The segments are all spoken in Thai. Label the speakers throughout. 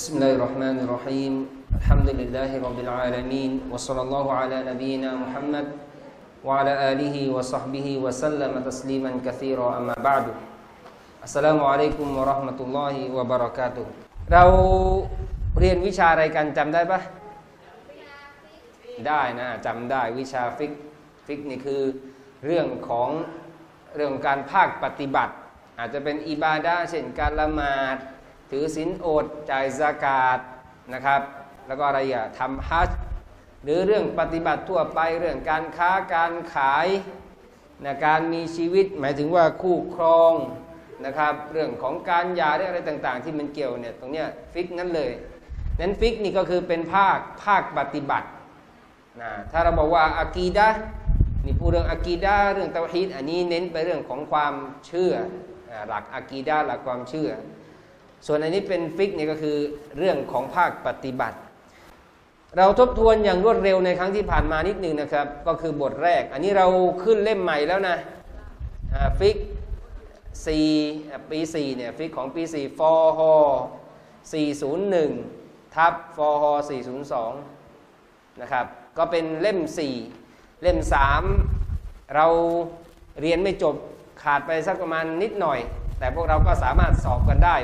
Speaker 1: بسم الله الرحمن الرحيم الحمد لله رب العالمين وصلى الله على نبينا محمد وعلى آله وصحبه وسلم تسليما كثيرا أما بعد السلام عليكم ورحمة الله وبركاته เราเรียนวิชาอะไรกันจำได้ปะได้นะจำได้วิชาฟิกฟิกนี่คือเรื่องของเรื่องการภาคปฏิบัติ อาจจะเป็นอิบาดาเช่นการละหมาด ถือศีลอดจ่ายซากาตนะครับ แล้วก็อะไรอะทำฮัจหรือเรื่องปฏิบัติทั่วไปเรื่องการค้าการขายนะการมีชีวิตหมายถึงว่าคู่ครองนะครับเรื่องของการยาเรื่องอะไรต่างๆ ที่มันเกี่ยวเนี่ยตรงเนี้ยฟิกนั้นเลยนั้นฟิกนี่ก็คือเป็นภาคภาคปฏิบัตินะถ้าเราบอกว่าอากีดะนี่พูดเรื่องอากีดะเรื่องเตาฮีดอันนี้เน้นไปเรื่องของความเชื่อหลักอากีดะหลักความเชื่อ ส่วนอันนี้เป็นฟิกเนี่ยก็คือเรื่องของภาคปฏิบัติ เราทบทวนอย่างรวดเร็วในครั้งที่ผ่านมานิดหนึ่งนะครับ ก็คือบทแรก อันนี้เราขึ้นเล่มใหม่แล้วนะฟิก4ปี4เนี่ยฟิกของปี4ฟอฮ401ทับฟอฮ402นะครับ ก็เป็นเล่ม4เล่ม3เราเรียนไม่จบขาดไปสักประมาณนิดหน่อย แต่พวกเราก็สามารถสอบกันได้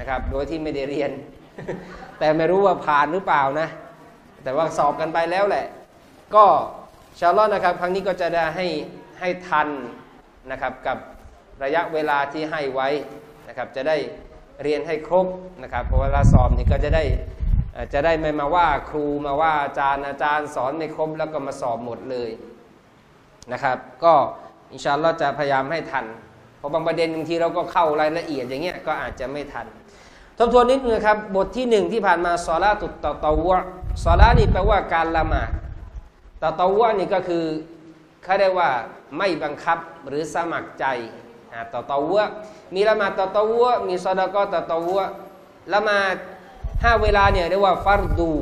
Speaker 1: นะครับ โดยที่ไม่ได้เรียน แต่ไม่รู้ว่าผ่านหรือเปล่านะ แต่ว่าสอบกันไปแล้วแหละ ก็ชาลอนะครับ ครั้งนี้ก็จะได้ให้ให้ทันนะครับกับระยะเวลาที่ให้ไว้นะครับ จะได้เรียนให้ครบนะครับพอเวลาสอบนี่ก็จะได้จะได้ไม่มาว่าครูมาว่าอาจารย์อาจารย์สอนไม่ครบแล้วก็มาสอบหมดเลยนะครับ ก็อินชาอัลลอฮ์จะพยายามให้ทัน พราะบางประเด็นบางทีเราก็เข้ารายละเอียดอย่างเงี้ยก็อาจจะไม่ทัน ทบทวนนิดนึงครับ บทที่หนึ่งที่ผ่านมาซอลาตุตตะตะวะซอลานี่แปลว่าการละหมาดตะตะวะนี่ก็คือเขาเรียกว่าไม่บังคับหรือสมัครใจตะตะวะมีละหมาดตะตะวะมีซอดก็ตะตะวะละหมาดห้าเวลาเนี่ยเรียกว่าฟัรดู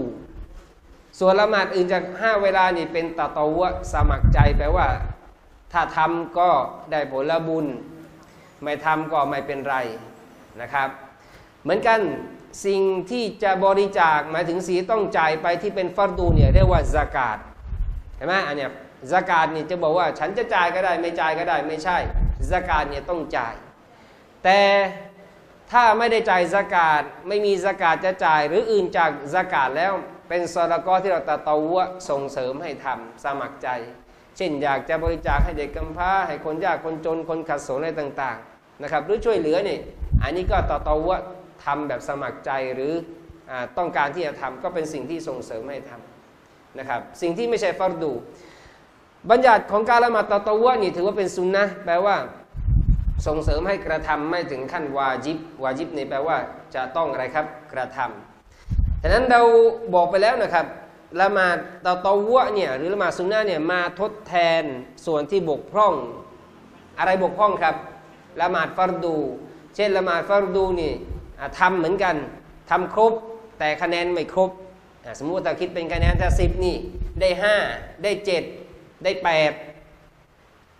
Speaker 1: ส่วนละหมาดอื่นจากห้าเวลานี่เป็นตะตะวะสมัครใจแปลว่า ถ้าทำก็ได้ผลบุญ ไม่ทำก็ไม่เป็นไรนะครับ เหมือนกันสิ่งที่จะบริจาคหมายถึงสีต้องจ่ายไปที่เป็นฟัรดูเนี่ยเรียกว่าสกาดเห็นไหมอันเนี้ยสกาดเนี่ยจะบอกว่าฉันจะจ่ายก็ได้ไม่จ่ายก็ได้ไม่ใช่สกาดเนี่ยต้องจ่าย แต่ถ้าไม่ได้จ่ายสกาดไม่มีสกาดจะจ่าย หรืออื่นจากสกาดแล้วเป็นสรกอที่เราตะตาวะส่งเสริมให้ทำสมัครใจ เช่นอยากจะบริจาคให้เด็กกำพร้า ให้คนยากคนจนคนขัดสนอะไรต่างๆนะครับหรือช่วยเหลือเนี่ยอันนี้ก็ตะตาวะทำแบบสมัครใจหรืออต้องการที่จะทำก็เป็นสิ่งที่ส่งเสริมให้ทำนะครับสิ่งที่ไม่ใช่ฟัรดู บัญญัติของการละหมาดตะตวะนี่ถือว่าเป็นซุนนะแปลว่าส่งเสริมให้กระทำไม่ถึงขั้นวาจิบวาจิบนี่แปลว่าจะต้องอะไรครับกระทำฉะนั้นเราบอกไปแล้วนะครับ ละหมาดตะตวะเนี่ยหรือละหมาดซุนนะเนี่ยมาทดแทนส่วนที่บกพร่อง อะไรบกพร่องครับละหมาดฟัรดู เช่นละหมาดฟัรดูนี่ทำเหมือนกันทำครบแต่คะแนนไม่ครบสมมติถ้าคิดเป็นคะแนนถ้าสิบนี่ได้ห้าได้เจ็ดได้แปด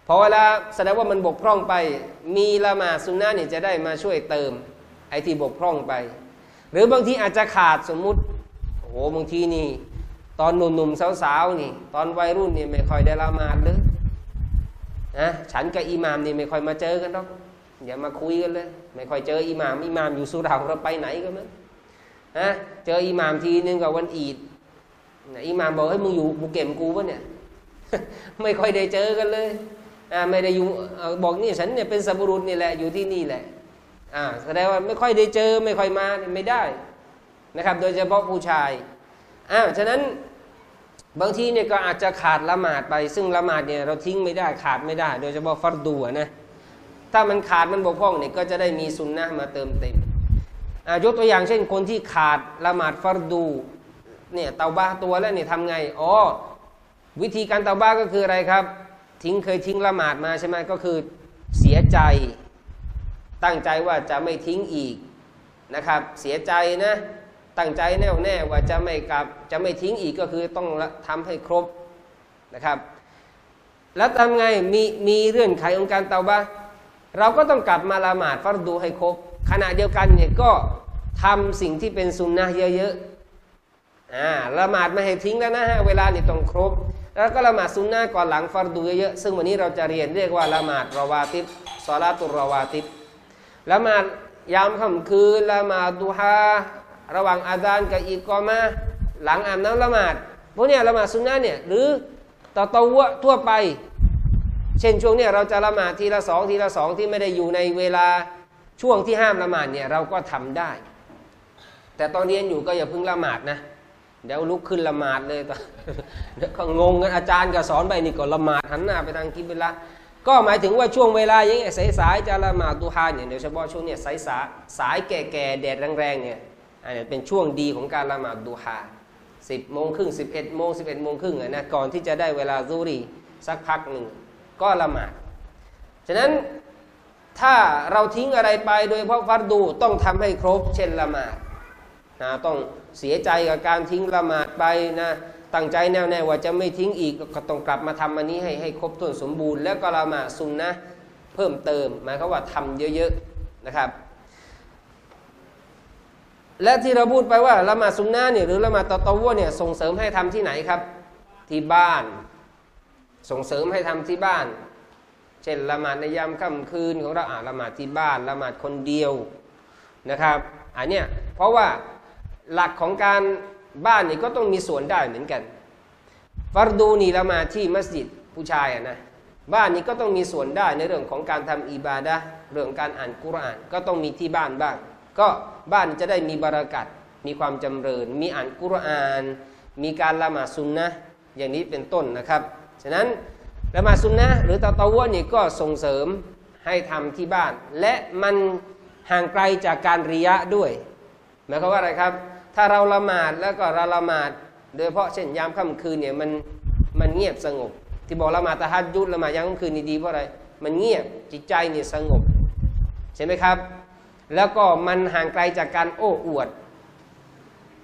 Speaker 1: พอเวลาแสดงว่ามันบกพร่องไป มีละหมาดซุนนะนี่ยจะได้มาช่วยเติมไอที่บกพร่องไป หรือบางทีอาจจะขาดสมมุติโอ้โหบางทีนี่ ตอนหนุ่มๆสาวๆนี่ ตอนวัยรุ่นนี่ไม่ค่อยได้ละหมาดเลยนะฉันกับอิหมามนี่ไม่ค่อยมาเจอกันหรอกอย่ามาคุยกันเลย ไม่ค่อยเจออิหมามอิหมามอยู่สุราเราไปไหนกันมั้ยฮะเจออิหมามทีนึงกับวันอีดอิหมามบอกให้มึงอยู่บุเก็มกูปะเนี่ย ไม่ค่อยได้เจอกันเลยอ่าไม่ได้อยู่บอกนี่ฉันเนี่ยเป็นสับุรุษนี่แหละอยู่ที่นี่แหละอ่าแสดงว่าไม่ค่อยได้เจอไม่ค่อยมาไม่ได้นะครับ โดยเฉพาะผู้ชายอ่าวฉะนั้น บางทีเนี่ยก็อาจจะขาดละหมาดไป ซึ่งละหมาดเนี่ยเราทิ้งไม่ได้ขาดไม่ได้ โดยเฉพาะฟัรดูนะถ้ามันขาดมันบกพร่องเนี่ยก็จะได้มีซุนนะมาเติมเต็มยกตัวอย่างเช่นคนที่ขาดละหมาดฟัรดูเนี่ยเตาบ้าตัวแล้วเนี่ยทำไงอ๋อวิธีการเตาบ้าก็คืออะไรครับ ทิ้งเคยทิ้งละหมาดมาใช่ไหมก็คือเสียใจ ตั้งใจว่าจะไม่ทิ้งอีกนะครับ เสียใจนะ ตั้งใจแน่วแน่ว่าจะไม่กลับจะไม่ทิ้งอีกก็คือต้องทำให้ครบนะครับ แล้วทำไงมีมีเรื่องไขของการเตาบ้าเราก็ต้องกลับมาละหมาดฟัรดูให้ครบ ขณะเดียวกันเนี่ยก็ทำสิ่งที่เป็นสุนนะเยอะๆอ่าละหมาดไม่ให้ทิ้งแล้วนะฮะเวลานี่ต้องครบ แล้วก็ละหมาดสุนนะก่อนหลังฟัรดูเยอะๆซึ่งวันนี้เราจะเรียนเรียกว่าละหมาดรอวาติบซอลาตุรอวาติบละหมาดยามค่ำคืนละหมาดดูฮา ระหว่างอาซานกับอีกอมาหลังอาบน้ำละหมาดพวกเนี้ยละหมาดสุนนะเนี่ยหรือต่อตะวะทั่วไป เช่นช่วงเนี้ยเราจะละหมาดทีละสองทีละสองที่ไม่ได้อยู่ในเวลาช่วงที่ห้ามละหมาดเนี่ยเราก็ทำได้ แต่ตอนเรียนอยู่ก็อย่าเพิ่งละหมาดนะเดี๋ยวลุกขึ้นละหมาดเลยตอนเดี๋ยวก็งงกันอาจารย์ก็สอนไปนี่ก็ละหมาดหันหน้าไปทางกิบเวลาก็หมายถึงว่าช่วงเวลาอย่างเงี้ยสายๆจะละหมาดดูฮานเนี่ยโดยเฉพาะช่วงเนี้ยสายสายสายแก่ๆแดดแรงๆเนี่ย อันนี้เป็นช่วงดีของการละหมาดดูฮาสิบโมงครึ่งสิบเอ็ดโมงสิบเอ็ดโมงครึ่งนะก่อนที่จะได้เวลาซูรีสักพักหนึ่งก็ละหมาดฉะนั้นถ้าเราทิ้งอะไรไปโดยเพราะฟัรดูต้องทำให้ครบ เช่นละหมาดนะต้องเสียใจกับการทิ้งละหมาดไปนะตั้งใจแน่วแน่ว่าจะไม่ทิ้งอีกก็ต้องกลับมาทำอันนี้ให้ให้ครบถ้วนสมบูรณ์ แล้วก็ละหมาดซุนนะเพิ่มเติมหมายความว่าทำเยอะๆนะครับ และที่เราพูดไปว่าละหมาดซุนนะเนี่ยหรือละหมาดตะตะวะเนี่ยส่งเสริมให้ทำที่ไหนครับ ที่บ้าน ส่งเสริมให้ทำที่บ้าน เช่นละหมาดในยามค่ำคืนของเราอ่าละหมาดที่บ้านละหมาดคนเดียวนะครับอันเนี้ยเพราะว่าหลักของการบ้านนี่ก็ต้องมีส่วนได้เหมือนกันฟัรดูนี่ละหมาดที่มัสยิดผู้ชายอะนะบ้านนี้ก็ต้องมีส่วนได้ในเรื่องของการทำอิบาดะเรื่องการอ่านกุรอาน ก็ต้องมีที่บ้านบ้าง ก็บ้านจะได้มีบารักัดมีความจำเริญ มีอ่านกุรอาน มีการละหมาดซุนนะอย่างนี้เป็นต้นนะครับ ฉะนั้นละหมาดซุนนะหรือตะตะวะนี่ก็ส่งเสริมให้ทำที่บ้าน และมันห่างไกลจากการริยะด้วยหมายความว่าอะไรครับ ถ้าเราละหมาดแล้วก็เราละหมาด โดยเฉพาะเช่นยามค่ำคืนเนี่ยมันมันเงียบสงบ ที่บอกละหมาดตะฮัดยุดละหมาดยามค่ำคืนนี่ดีเพราะอะไรมันเงียบจิตใจเนี่ยสงบ ใช่ไหมครับ แล้วก็มันห่างไกลจากการโอ้อวด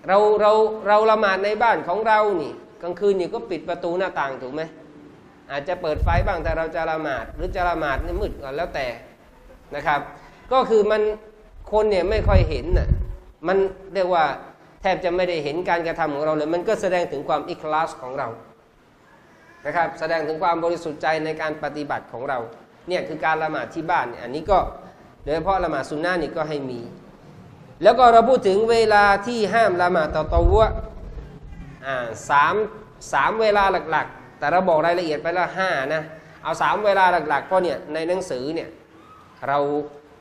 Speaker 1: เราเราเราละหมาดในบ้านของเรานี่กลางคืนนี่ก็ปิดประตูหน้าต่างถูกไหมอาจจะเปิดไฟบ้างแต่เราจะละหมาด หรือจะละหมาดนี่มืดก่อนแล้วแต่นะครับ ก็คือมันคนเนี่ยไม่ค่อยเห็นน่ะมันเรียกว่าแทบจะไม่ได้เห็นการกระทำของเราเลย มันก็แสดงถึงความอิคลาสของเรานะครับแสดงถึงความบริสุทธิ์ใจในการปฏิบัติของเราเนี่ยคือการละหมาดที่บ้านเนี่ยอันนี้ก็ โดยเฉพาะละหมาดซุนนะนี่ก็ให้มี แล้วก็เราพูดถึงเวลาที่ห้ามละหมาดตอตวะอ่าสามสามเวลาหลักๆ แต่เราบอกรายละเอียดไปล้วห้านะ เอาสามเวลาหลักๆ เพราะเนี่ยในหนังสือเนี่ยเรา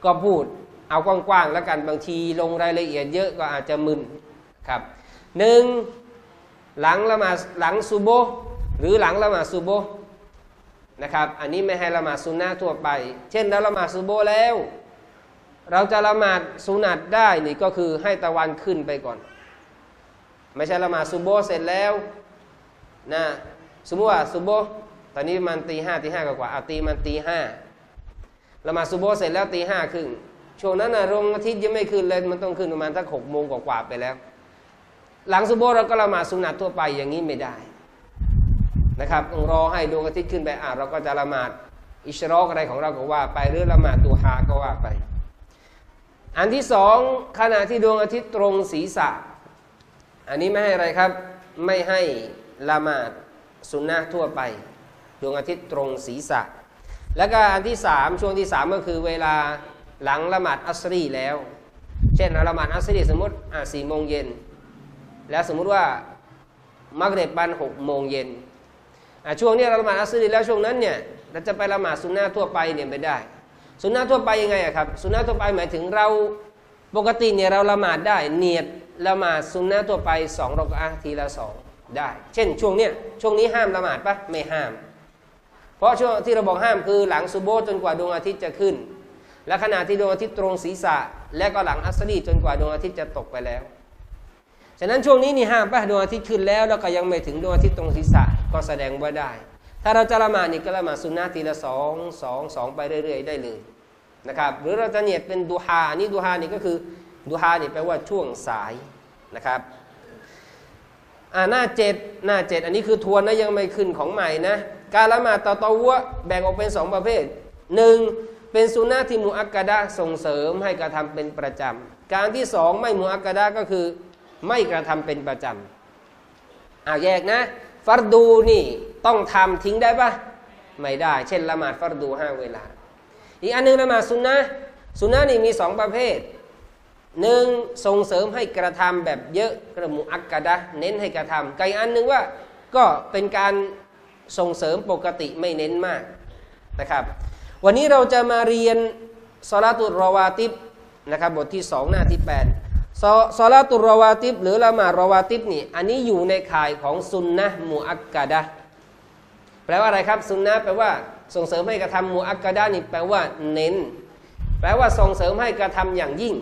Speaker 1: ก็พูดเอากว้างๆแล้วกันบางทีลงรายละเอียดเยอะก็อาจจะมึนครับหนึ่งหลังละหมาดหลังซูโบหรือหลังละหมาดซูโบนะครับ อันนี้ไม่ให้ละหมาดซุนนะทั่วไป เช่นเราละหมาดซูโบแล้ว เราจะละหมาดสุนัตได้นี่ก็คือให้ตะวันขึ้นไปก่อน ไม่ใช่ละหมาดซูโบเสร็จแล้วนะสมมติว่าซูโบตอนนี้มันตีห้าตีห้ากว่าเอาตีมันตีห้าละหมาดซูโบเสร็จแล้วตีห้าครึ่งช่วงนั้นนะดวงอาทิตย์ยังไม่ขึ้นเลยมันต้องขึ้นประมาณสักหกโมงกว่าๆไปแล้ว หลังซุโบเราก็ละหมาดสุนัตทั่วไปอย่างนี้ไม่ได้นะครับต้องรอให้ดวงอาทิตย์ขึ้นไปอ่าเราก็จะละหมาดอิชรอกอะไรของเราก็ว่า ไปหรือละหมาดดูฮาก็ว่าไป อันที่สองขณะที่ดวงอาทิตย์ตรงศีรษะ อันนี้ไม่ให้อะไรครับ ไม่ให้ละหมาดสุนนะทั่วไป ดวงอาทิตย์ตรงศีรษะ แล้วก็อันที่สามช่วงที่สามก็คือเวลาหลังละหมาดอัสรีแล้ว เช่นละหมาดอัสรีสมมติอ่าสี่โมงเย็นแล้วสมมุติว่ามักเร็บบันหกโมงเย็นช่วงนี้เราละหมาดอัสรีแล้วช่วงนั้นเนี่ยเราจะไปละหมาดสุนนะทั่วไปเนี่ยไม่ได้ สุนนะทั่วไปยังไงอะครับสุนนะทั่วไปหมายถึงเราปกติเนี่ยเราละหมาดได้ เนียดละหมาดสุนนะทั่วไปสองรอกอะทีละสองได้ เช่นช่วงเนี้ยช่วงนี้ห้ามละหมาดปะไม่ห้าม เพราะช่วงที่เราบอกห้ามคือหลังซุโบจนกว่าดวงอาทิตย์จะขึ้น และขณะที่ดวงอาทิตย์ตรงศีรษะ และก็หลังอัสรีจนกว่าดวงอาทิตย์จะตกไปแล้วฉะนั้นช่วงนี้นี่ห้ามปะดวงอาทิตย์ขึ้นแล้วแล้วก็ยังไม่ถึงดวงอาทิตย์ตรงศีรษะก็แสดงว่าได้ ถ้าเราจะละหมาดนี่ก็ละหมาดสุนนะทีละสองสองสองไปเรื่อยๆได้เลยนะครับ หรือเราจะเนียดเป็นดูฮานี่ดูฮานี่ก็คือดูฮานี่แปลว่าช่วงสายนะครับอ่าหน้าเจ็ดหน้าเจ็ดอันนี้คือทวนนะยังไม่ขึ้นของใหม่นะการละหมาดต่อตอวะแบ่งออกเป็นสองประเภทหนึ่งเป็นสุนนะที่มุอักกะดะส่งเสริมให้กระทำเป็นประจำการที่สองไม่มุอักกะดะก็คือไม่กระทำเป็นประจำเอาแยกนะ ฟัรดูนี่ต้องทำทิ้งได้ปะไม่ได้ เช่นละหมาดฟัรดูห้าเวลา อีกอันหนึงละหมาดสุนนะสุนนะนี่มีสองประเภทหนึ่งส่งเสริมให้กระทำแบบเยอะกระมุอักกะดะเน้นให้กระทำไกอันหนึ่งว่าก็เป็นการส่งเสริมปกติไม่เน้นมากนะครับ วันนี้เราจะมาเรียนซอลาตุรวาติบนะครับบทที่สองหน้าที่8ซอ ซอลาตุรอวาติบหรือละหมาดรวาติบนี่ อันนี้อยู่ในข่ายของซุนนะมุอักกะดะแปลว่าอะไรครับซุนนะแปลว่าส่งเสริมให้กระทำมุอักกะดะนี่แปลว่าเน้น แปลว่าส่งเสริมให้กระทำอย่างยิ่ง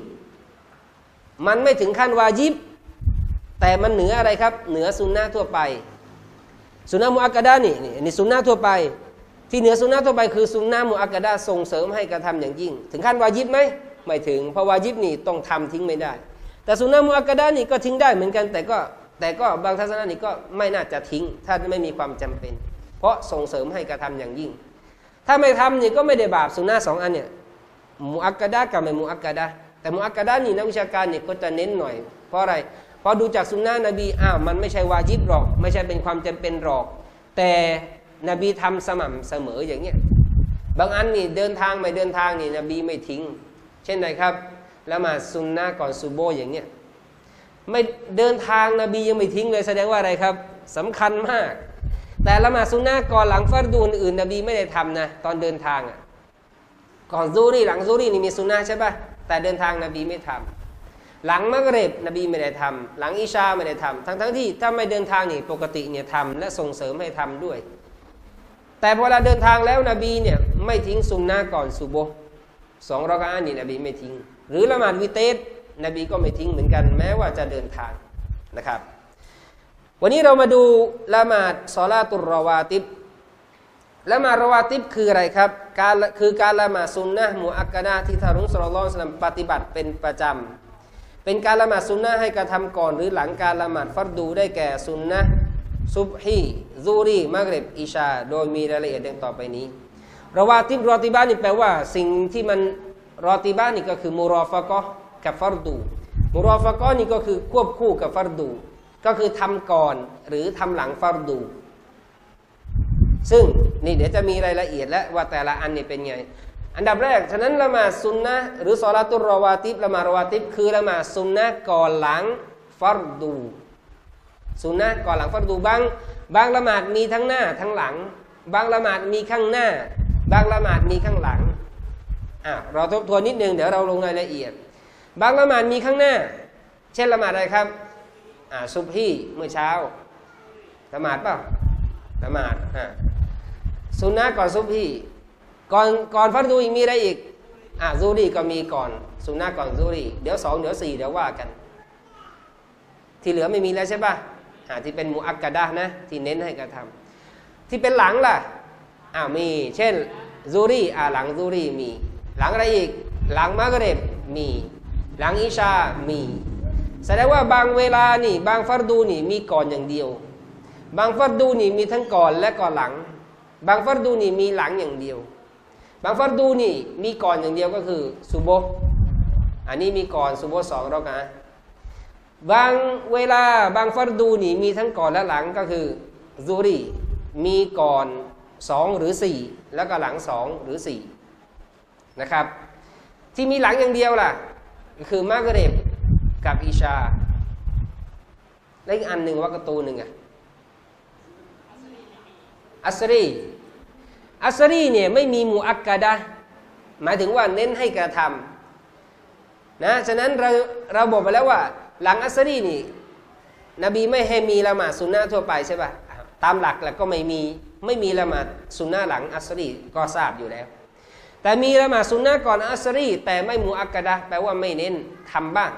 Speaker 1: มันไม่ถึงขั้นวาญิบ แต่มันเหนืออะไรครับ เหนือซุนนะทั่วไปซุนนะมุอักกะดะนี่นี่ซุนนะทั่วไป ที่เหนือซุนนะทั่วไปคือซุนนะมุอักกะดะส่งเสริมให้กระทำอย่างยิ่ง ถึงขั้นวาญิบไหมไม่ถึงเพราะวาญิบนี่ต้องทำทิ้งไม่ได้ แต่ซุนนะมุอักกะดะนี่ก็ทิ้งได้เหมือนกัน แต่ก็แต่ก็บางทัศนะนี่ก็ไม่น่าจะทิ้ง ถ้าไม่มีความจำเป็น เพราะส่งเสริมให้กระทำอย่างยิ่ง ถ้าไม่ทำนี่ก็ไม่ได้บาปซุนนะสองอันเนี่ยมุอักกะดะกับไม่มุอักกะดะแต่มุอักกะดะนี่นักวิชาการเนี่ยก็จะเน้นหน่อย เพราะอะไรเพราะดูจากซุนนะนบีอ้าวมันไม่ใช่วาญิบหรอก ไม่ใช่เป็นความจำเป็นหรอก แต่นบีทำสม่ำเสมออย่างเงี้ยบางอันนี่เดินทางไม่เดินทางนี่นบีไม่ทิ้ง เช่นไหนครับ ละหมาดซุนนะก่อนซูโบอย่างเงี้ยไม่เดินทางนบียังไม่ทิ้งเลยแสดงว่าอะไรครับสำคัญมาก แต่ละหมาดซุนนะก่อนหลังฟัรดูอื่นนบีไม่ได้ทำนะตอนเดินทางอะก่อนซูรี่หลังซูรี่นี่มีซุนนะใช่ปะแต่เดินทางนบีไม่ทำหลังมักเรบนบีไม่ได้ทำหลังอิชาไม่ได้ทำทั้งทั้งที่ถ้าไม่เดินทางนี่ปกติเนี่ยทำและส่งเสริมให้ทำด้วย แต่พอเราเดินทางแล้วนบีเนี่ยไม่ทิ้งซุนนะก่อนสุโบสองรอกานี่นบีไม่ทิ้ง หรือละหมาดวิเตสนบีก็ไม่ทิ้งเหมือนกัน แม้ว่าจะเดินทางนะครับ วันนี้เรามาดูละหมาดซอลาตุรรอวาติบละหมาดรอวาติบคืออะไรครับ การคือการละหมาดซุนนะมุอักกะดะที่ทารุงสลลลสลัมปฏิบัติเป็นประจำเป็นการละหมาดซุนนะให้กระทำก่อนหรือหลังการละหมาดฟัรดูได้แก่ซุนนะซุบฮีซูรีมักเรบอิชา โดยมีรายละเอียดดังต่อไปนี้รอวาติบรอติบ้านนี่แปลว่าสิ่งที่มัน รอติบ้านนี่ก็คือมูรอฟะกอกับฟัรดูมูรอฟะกอนี่ก็คือควบคู่กับฟัรดู ก็คือทำก่อนหรือทำหลังฟัรดู ซึ่งนี่เดี๋ยวจะมีรายละเอียดและว่าแต่ละอันนี่เป็นไง อันดับแรก ฉะนั้นละหมาดซุนนะหรือซอลาตุรอวาติบละหมาดรอวาติบคือละหมาดซุนนะก่อนหลังฟัรดูซุนนะก่อนหลังฟัรดูบางบางละหมาดมีทั้งหน้าทั้งหลัง บางละหมาดมีข้างหน้า บางละหมาดมีข้างหลัง อะเราทบทวนนิดนึงเดี๋ยวเราลงรายละเอียด บางละหมาดมีข้างหน้า เช่นละหมาดอะไรครับ อ่าซุบฮีเมื่อเช้าละหมาดเปล่าละหมาดอ่าซุนนะก่อนซุบฮีก่อนก่อนฟัรดูอีกมีอะไรอีกอ่าซูรีก็มีก่อนซุนนะก่อนซูรีเดี๋ยวสองเดี๋ยวสี่เดี๋ยวว่ากัน ที่เหลือไม่มีแล้วใช่ป่ะอ่าที่เป็นมุอักกะดะนะ ที่เน้นให้กระทำที่เป็นหลังล่ะอ้าวมี เช่นซูรีอ่าหลังซูรีมี หลังอะไรอีก หลังมักเรบมี หลังอิชามี แสดงว่าบางเวลานี่ บางฟัรดูนี่มีก่อนอย่างเดียว บางฟัรดูนี่มีทั้งก่อนและก่อนหลัง บางฟัรดูนี่มีหลังอย่างเดียว บางฟัรดูนี่มีก่อนอย่างเดียวก็คือซูโบอันนี้มีก่อนซูโบสองแล้วกันบางเวลาบางฟัรดูนี่มีทั้งก่อนและหลังก็คือซูรีมีก่อนสองหรือสี่แล้วก็หลังสองหรือสี่ นะครับ ที่มีหลังอย่างเดียวล่ะ คือมักเรบกับอิชา และอีกอันหนึ่งวักตูหนึ่งอะอัสรีอัสรีเนี่ยไม่มีมูอักกะดะหมายถึงว่าเน้นให้กระทำนะฉะนั้นเราเราบอกไปแล้วว่า หลังอัสรีนี่ นบีไม่ให้มีละหมาดสุนนะทั่วไปใช่ปะตามหลักแล้วก็ไม่มีไม่มีละหมาดสุนนะหลังอัสรีก็ทราบอยู่แล้ว แต่มีละหมาดสุนนะก่อนอัสรีแต่ไม่มูอักกะดะแปลว่าไม่เน้นทำบ้าง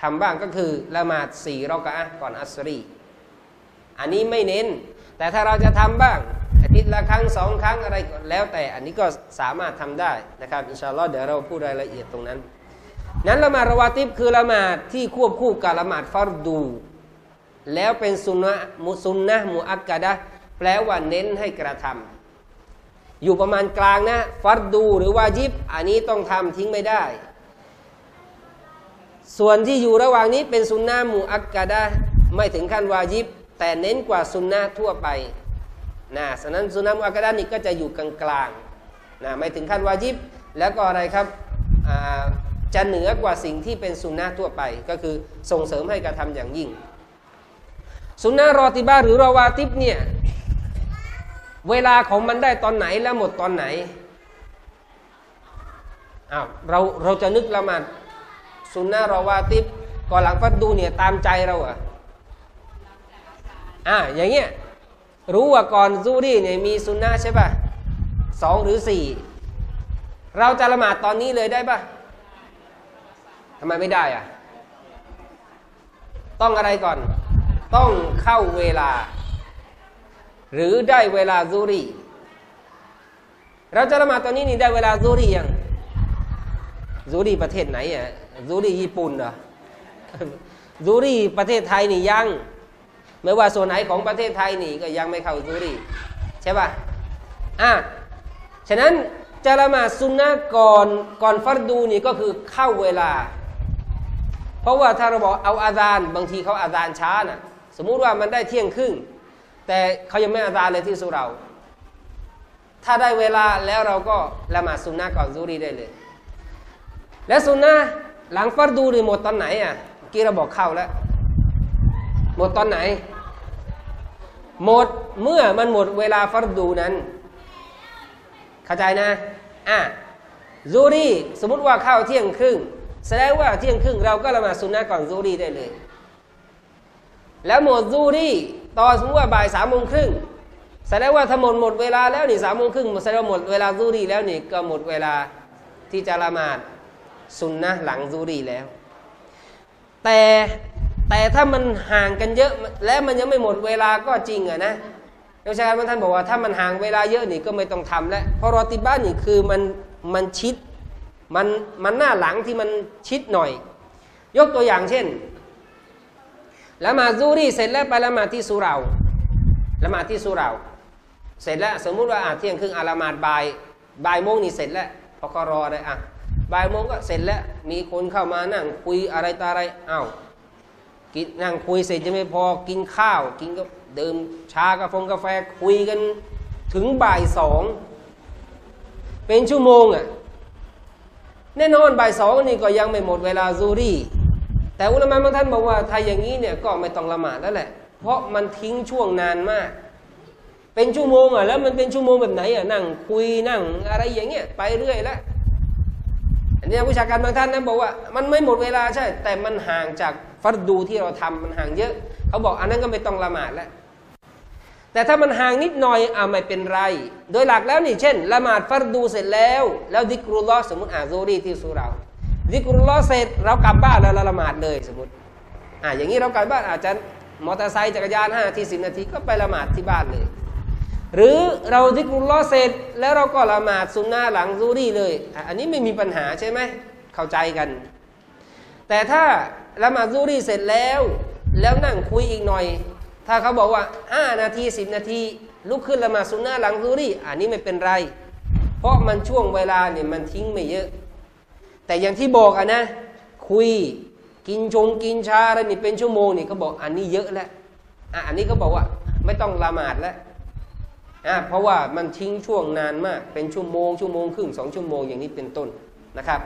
Speaker 1: ทำบ้างก็คือละหมาดสี่รอกะอะก่อนอัสรีอันนี้ไม่เน้น แต่ถ้าเราจะทำบ้างอาทิตย์ละครั้งสองครั้งอะไรแล้วแต่อันนี้ก็สามารถทำได้นะครับอินชาอัลลอฮ์เดี๋ยวเราพูดรายละเอียดตรงนั้น นั้นละหมาดรวาติบคือละหมาดที่ควบคู่กับละหมาดฟัรดู แล้วเป็นสุนนะมุสุนนะมุอักกะดะแปลว่าเน้นให้กระทำ อยู่ประมาณกลางนะ ฟัรดูหรือวาจิบ อันนี้ต้องทำทิ้งไม่ได้ ส่วนที่อยู่ระหว่างนี้เป็นสุนนะมูอักกะดะไม่ถึงขั้นวาญิบ แต่เน้นกว่าสุนนะทั่วไปนะฉะนั้นสุนนะมูอักกะดะนี่ก็จะอยู่กลางๆนะไม่ถึงขั้นวาญิบ แล้วก็อะไรครับจะเหนือกว่าสิ่งที่เป็นสุนนะทั่วไป ก็คือส่งเสริมให้กระทำอย่างยิ่ง สุนนะรอติบาหรือรอวาติบเนี่ย เวลาของมันได้ตอนไหนแล้วหมดตอนไหนอ้าวเราเราจะนึกละหมาดสุนนะรอวาติบก่อนหลังฟัดดูเนี่ยตามใจเราอะอ่าอย่างเงี้ยรู้ว่าก่อนซูรี่เนี่ยมีสุนนะใช่ป่ะสองหรือสี่เราจะละหมาดตอนนี้เลยได้ป่ะทำไมไม่ได้อะต้องอะไรก่อน ต้องเข้าเวลา หรือได้เวลาซูรีเราจะละหมาดตอนนี้นี่ได้เวลาซูรียังซูรีประเทศไหนอะซูรีญี่ปุ่นเหรอซูรีประเทศไทยนี่ยัง ไม่ว่าส่วนไหนของประเทศไทยนี่ก็ยังไม่เข้าซูรีใช่ป่ะอะฉะนั้นจะละหมาดซุนนะก่อนก่อนฟัดดูนี่ก็คือเข้าเวลา เพราะว่าถ้าเราบอกเอาอาจารบางทีเขาอาจารช้าน่ะ สมมุติว่ามันได้เที่ยงครึ่ง แต่เขายังไม่อาจาเลยที่สุเรา ถ้าได้เวลาแล้วเราก็ละหมาดซุนนะก่อนซูรีได้เลย และซุนนะหลังฟัดดูนี่หมดตอนไหนอะกี้เราบอกเข้าแล้ว หมดตอนไหน หมดเมื่อมันหมดเวลาฟัดดูนั้น เข้าใจนะอะซูรีสมมติว่าเข้าเที่ยงครึ่งแสดงว่าเที่ยงครึ่งเราก็ละหมาดซุนนะก่อนซูรีได้เลย แล้วหมดซูรี ตอนสมมติว่าบ่ายสามโมงครึ่งแสดงว่าถ้าหมดหมดเวลาแล้วนี่สามโมงครึ่งแสดงหมดเวลาซูรีแล้วนี่ก็หมดเวลาที่จะละหมาดซุนนะหลังซูรีแล้ว แต่แต่ถ้ามันห่างกันเยอะและมันยังไม่หมดเวลาก็จริงอะนะนักวิชาการบางท่านบอกว่าถ้ามันห่างเวลาเยอะนี่ก็ไม่ต้องทำแล้วเพราะรอติบ้านนี่คือมันมันชิดมันมันหน้าหลังที่มันชิดหน่อย ยกตัวอย่างเช่น ละหมาดซูรีเสร็จแล้วไปละหมาดที่สุราละหมาดที่สุราเสร็จแล้ว สมมุติว่าอาเที่ยงครึ่งอาละหมาดบ่ายบ่ายโมงนี่เสร็จแล้วพอก็รอเลยอะบ่ายโมงก็เสร็จแล้ว มีคนเข้ามานั่งคุยอะไรตาอะไรอ้าวกินนั่งคุยเสร็จจะไม่พอกินข้าว กินก็ดื่มชากาแฟกาแฟคุยกันถึงบ่ายสองเป็นชั่วโมงอะ่ะแน่นอนบ่ายสองนี่ก็ยังไม่หมดเวลาซูรี่ แต่อุลามะบางท่านบอกว่าถ้าอย่างนี้เนี่ยก็ไม่ต้องละหมาดแล้วแหละ เพราะมันทิ้งช่วงนานมาก เป็นชั่วโมงอะแล้วมันเป็นชั่วโมงแบบไหนอะนั่ง คุยนั่งอะไรอย่างเงี้ยไปเรื่อยแล้วอันนี้วิชาการบางท่านนะบอกว่า มันไม่หมดเวลาใช่ แต่มันห่างจากฟัดดูที่เราทำมันห่างเยอะ เขาบอกอันนั้นก็ไม่ต้องละหมาดแล้วแต่ถ้ามันห่างนิดหน่อยอ่าไม่เป็นไร โดยหลักแล้วนี่เช่น ละหมาดฟัดดูเสร็จแล้ว แล้วดิกรุลลอสมมติอ่าโซรีที่สุเรา ดิกรุลลอเสร็จเรากลับบ้านแล้วเราละหมาดเลยสมมติอ่าอย่างนี้เรากลับบ้านอาจจะมอเตอร์ไซค์จักรยานห้านาทีสิบนาทีก็ไปละหมาดที่บ้านเลย หรือเราดิกรุลลอเสร็จแล้วเราก็ละหมาดซุนนะหลังซูรีเลย อันนี้ไม่มีปัญหาใช่ไหมเข้าใจกัน แต่ถ้าละหมาดซูรีเสร็จแล้ว แล้วนั่งคุยอีกหน่อย ถ้าเขาบอกว่าห้านาทีสิบนาทีลุกขึ้นละหมาดซุนนะหลังซูรีอันนี้ไม่เป็นไร เพราะมันช่วงเวลาเนี่ยมันทิ้งไม่เยอะ แต่อย่างที่บอกอะนะ คุยกินชงกินชาอะไรนี่เป็นชั่วโมงนี่เขาบอกอันนี้เยอะแล้วอะอันนี้เขาบอกว่าไม่ต้องละหมาดแล้วอะเพราะว่ามันทิ้งช่วงนานมาก เป็นชั่วโมงชั่วโมงครึ่งสองชั่วโมงอย่างนี้เป็นต้นนะครับ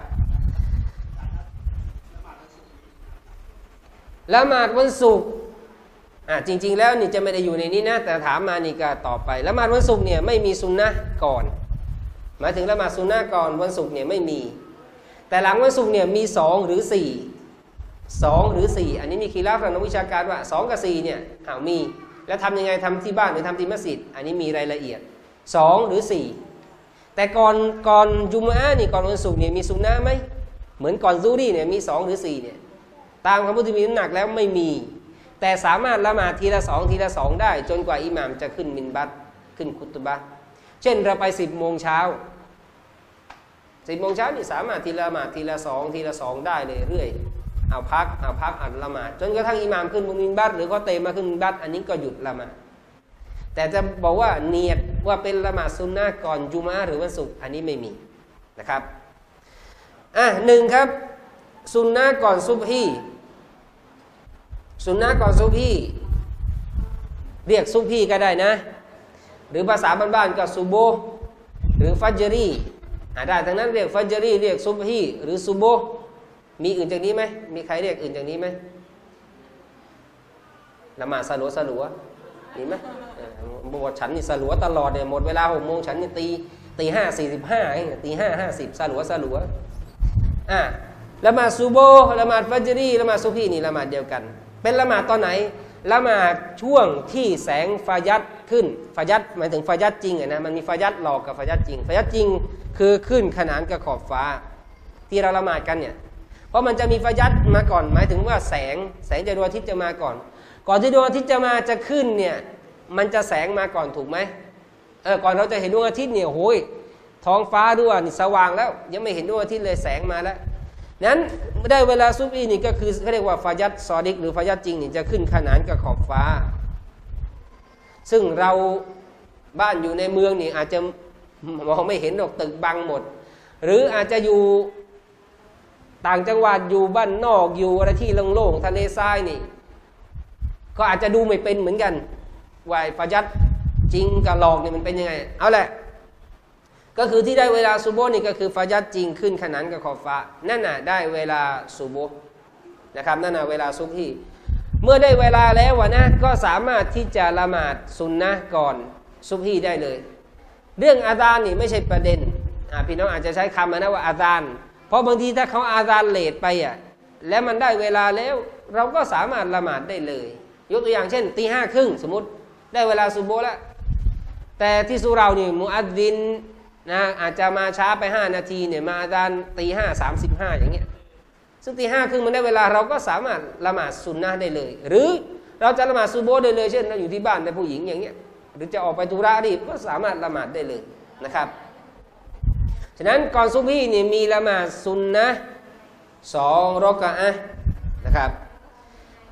Speaker 1: ละหมาดวันศุกร์อ่าจริง ๆ แล้วนี่จะไม่ได้อยู่ในนี้นะ แต่ถามมานี่ก็ต่อไปละหมาดวันศุกร์เนี่ยไม่มีซุนนะก่อน หมายถึงละหมาดซุนนะก่อนวันศุกร์เนี่ยไม่มี แต่หลังวันศุกร์เนี่ยมีสองหรือสี่สองหรือสี่อันนี้มีคีราฟทางนักวิชาการว่าสองกับสี่เนี่ยหามี แล้วทำยังไงทำที่บ้านหรือทำที่มัสยิดอันนี้มีรายละเอียดสองหรือสี่แต่ก่อนก่อนจุมอะนี่ก่อนวันศุกร์เนี่ยมีซุนนะไหมเหมือนก่อนซูรี่เนี่ยมีสองหรือสี่เนี่ยตามคำพูดที่มีน้ำหนักแล้วไม่มี แต่สามารถละหมาดทีละสองทีละสองได้ จนกว่าอิหม่ามจะขึ้นมินบัตขึ้นคุตบะเช่นเราไปสิบโมงเช้า สิบโมงเช้านี่สามารถทีละหมาดทีละสองทีละสองได้เลยเรื่อยเอาพักเอาพักอัดละหมาดจนกระทั่งอิหม่ามขึ้นบนมินบัตหรือเขาเตมาขึ้นมินบัตอันนี้ก็หยุดละหมาดแต่จะบอกว่าเนียดว่าเป็นละหมาดซุนนะก่อนจุมาหรือวันศุกร์อันนี้ไม่มีนะครับอะหนึ่งครับสุนนะก่อนซุบฮีสุนนะก่อนซุบฮีเรียกซุบฮีก็ได้นะ หรือภาษาบ้านๆก็ซูโบหรือฟัจจรี ได้ทั้งนั้นเรียกฟัจจรีเรียกซุบฮีหรือซูโบมีอื่นจากนี้ไหมมีใครเรียกอื่นจากนี้ไหมละหมาดสลัวสลัวมีไหมบว่าฉันนี่สลัวตลอดเนี่ยหมดเวลาหกโมงฉันนี่ตีตีห้าสี่สิบห้าตีห้าห้าสิบสลัวสลัวอะละหมาดซูโบละหมาดฟัจจรีละหมาดซุบฮีนี่ละหมาดเดียวกัน เป็นละหมาดตอนไหน ละหมาดช่วงที่แสงฟายัดขึ้นฟายัดหมายถึงฟายัดจริงอะนะมันมีฟายัดหลอกกับฟายัดจริงฟายัดจริงคือขึ้นขนานกับขอบฟ้า ที่เราละหมาดกันเนี่ยเพราะมันจะมีฟายัดมาก่อน หมายถึงว่าแสงแสงจากดวงอาทิตย์จะมาก่อน ก่อนที่ดวงอาทิตย์จะมาจะขึ้นเนี่ยมันจะแสงมาก่อนถูกไหมเออก่อนเราจะเห็นดวงอาทิตย์เนี่ยโอ้ยท้องฟ้าด้วยสว่างแล้ว ยังไม่เห็นดวงอาทิตย์เลยแสงมาแล้ว นั้นได้เวลาซุบอีนี่ก็คือเขาเรียกว่าฟายัดซอดิก หรือฟายัดจริงนี่จะขึ้นขนานกับขอบฟ้า ซึ่งเราบ้านอยู่ในเมืองนี่อาจจะมองไม่เห็นดอกตึกบังหมด หรืออาจจะอยู่ต่างจังหวัดอยู่บ้านนอกอยู่อะไรที่โล่งๆทะเลทรายนี่ ก็อาจจะดูไม่เป็นเหมือนกันว่าฟายัดจริงกับหลอกนี่มันเป็นยังไง เอาแหละ ก็คือที่ได้เวลาซูโบนี่ก็คือฟายัดจริงขึ้นขนานกับขอบฟ้านั่นน่ะได้เวลาซูโบนะครับนั่นน่ะเวลาซุบฮีเมื่อได้เวลาแล้วนะก็สามารถที่จะละหมาดซุนนะก่อนซุบฮีได้เลย เรื่องอาซานนี่ไม่ใช่ประเด็นพี่น้องอาจจะใช้คำนะว่าอาซาน เพราะบางทีถ้าเขาอาซานเลทไปอะแล้วมันได้เวลาแล้วเราก็สามารถละหมาดได้เลย ยกตัวอย่างเช่นตีห้าครึ่งสมมติได้เวลาซุโบแล้วแต่ที่สุเรานี่มุอัดดิน นะอาจจะมาช้าไป 5 นาทีเนี่ยมาอาจารย์ตีห้าสามสิบห้าอย่างเงี้ยซึ่งตีห้าครึ่งมันได้เวลาเราก็สามารถละหมาดสุนนะได้เลย หรือเราจะละหมาดซูโบได้เลยเช่นเราอยู่ที่บ้านในผู้หญิงอย่างเงี้ยหรือจะออกไปธุระรีบก็สามารถละหมาดได้เลยนะครับ ฉะนั้นก่อนซุบฮีนี่ยมีละหมาดสุนนะสองรอกะอะนะครับ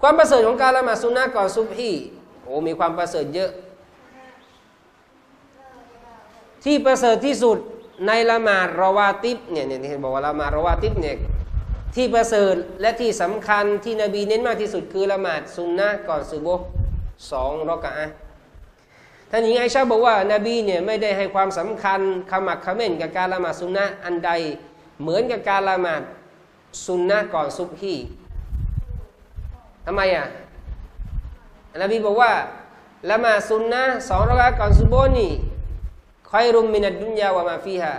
Speaker 1: ความประเสริฐของการละหมาดสุนนะก่อนซุบฮีโอ้มีความประเสริฐเยอะ ที่ประเสริฐที่สุดในละหมาดรอวาติบเนี่ยเนี่ยบอกว่าละหมาดรอวาติบเนี่ยที่ประเสริฐและที่สำคัญที่นบีเน้นมากที่สุดคือละหมาดซุนนะก่อนสุโบสองรอกะอะท่านหญิงไอชาบอกว่านาบีเนี่ยไม่ได้ให้ความสำคัญขมักขม้นกับการละหมาดซุนนะอันใดเหมือนกับการละหมาดซุนนะก่อนซุบฮีทำไมอะนบีบอกว่าละหมาดซุนนะสองรอกะก่อนซุโบนี่ คอยรุมมินัดดุนยาวามาฟีฮา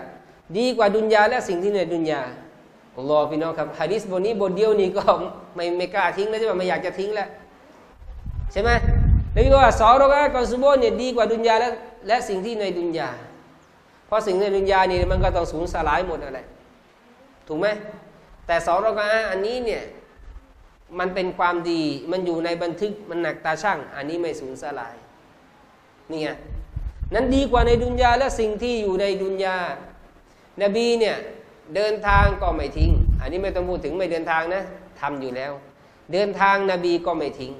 Speaker 1: ดีกว่าดุนยาและสิ่งที่ในดุนยาอัลลอฮ์พี่น้องครับฮะดิษบทนี้บทเดียวนี้ก็ไม่ไม่กล้าทิ้งแล้วใช่ไหมไม่อยากจะทิ้งแล้วใช่ไหมแล้วก็ว่าสองรกะก่อนซุโบเนี่ยดีกว่าดุนยาและและสิ่งที่ในดุนยา เพราะสิ่งในดุนยานี่มันก็ต้องสูญสลายหมดอะไรถูกไหมแต่สองรอกะอันนี้เนี่ยมันเป็นความดีมันอยู่ในบันทึกมันหนักตาช่าง อันนี้ไม่สูญสลายนี่ไง นั้นดีกว่าในดุนยาและสิ่งที่อยู่ในดุนยา นบีเนี่ยเดินทางก็ไม่ทิ้ง อันนี้ไม่ต้องพูดถึงไม่เดินทางนะทำอยู่แล้ว เดินทางนบีก็ไม่ทิ้ง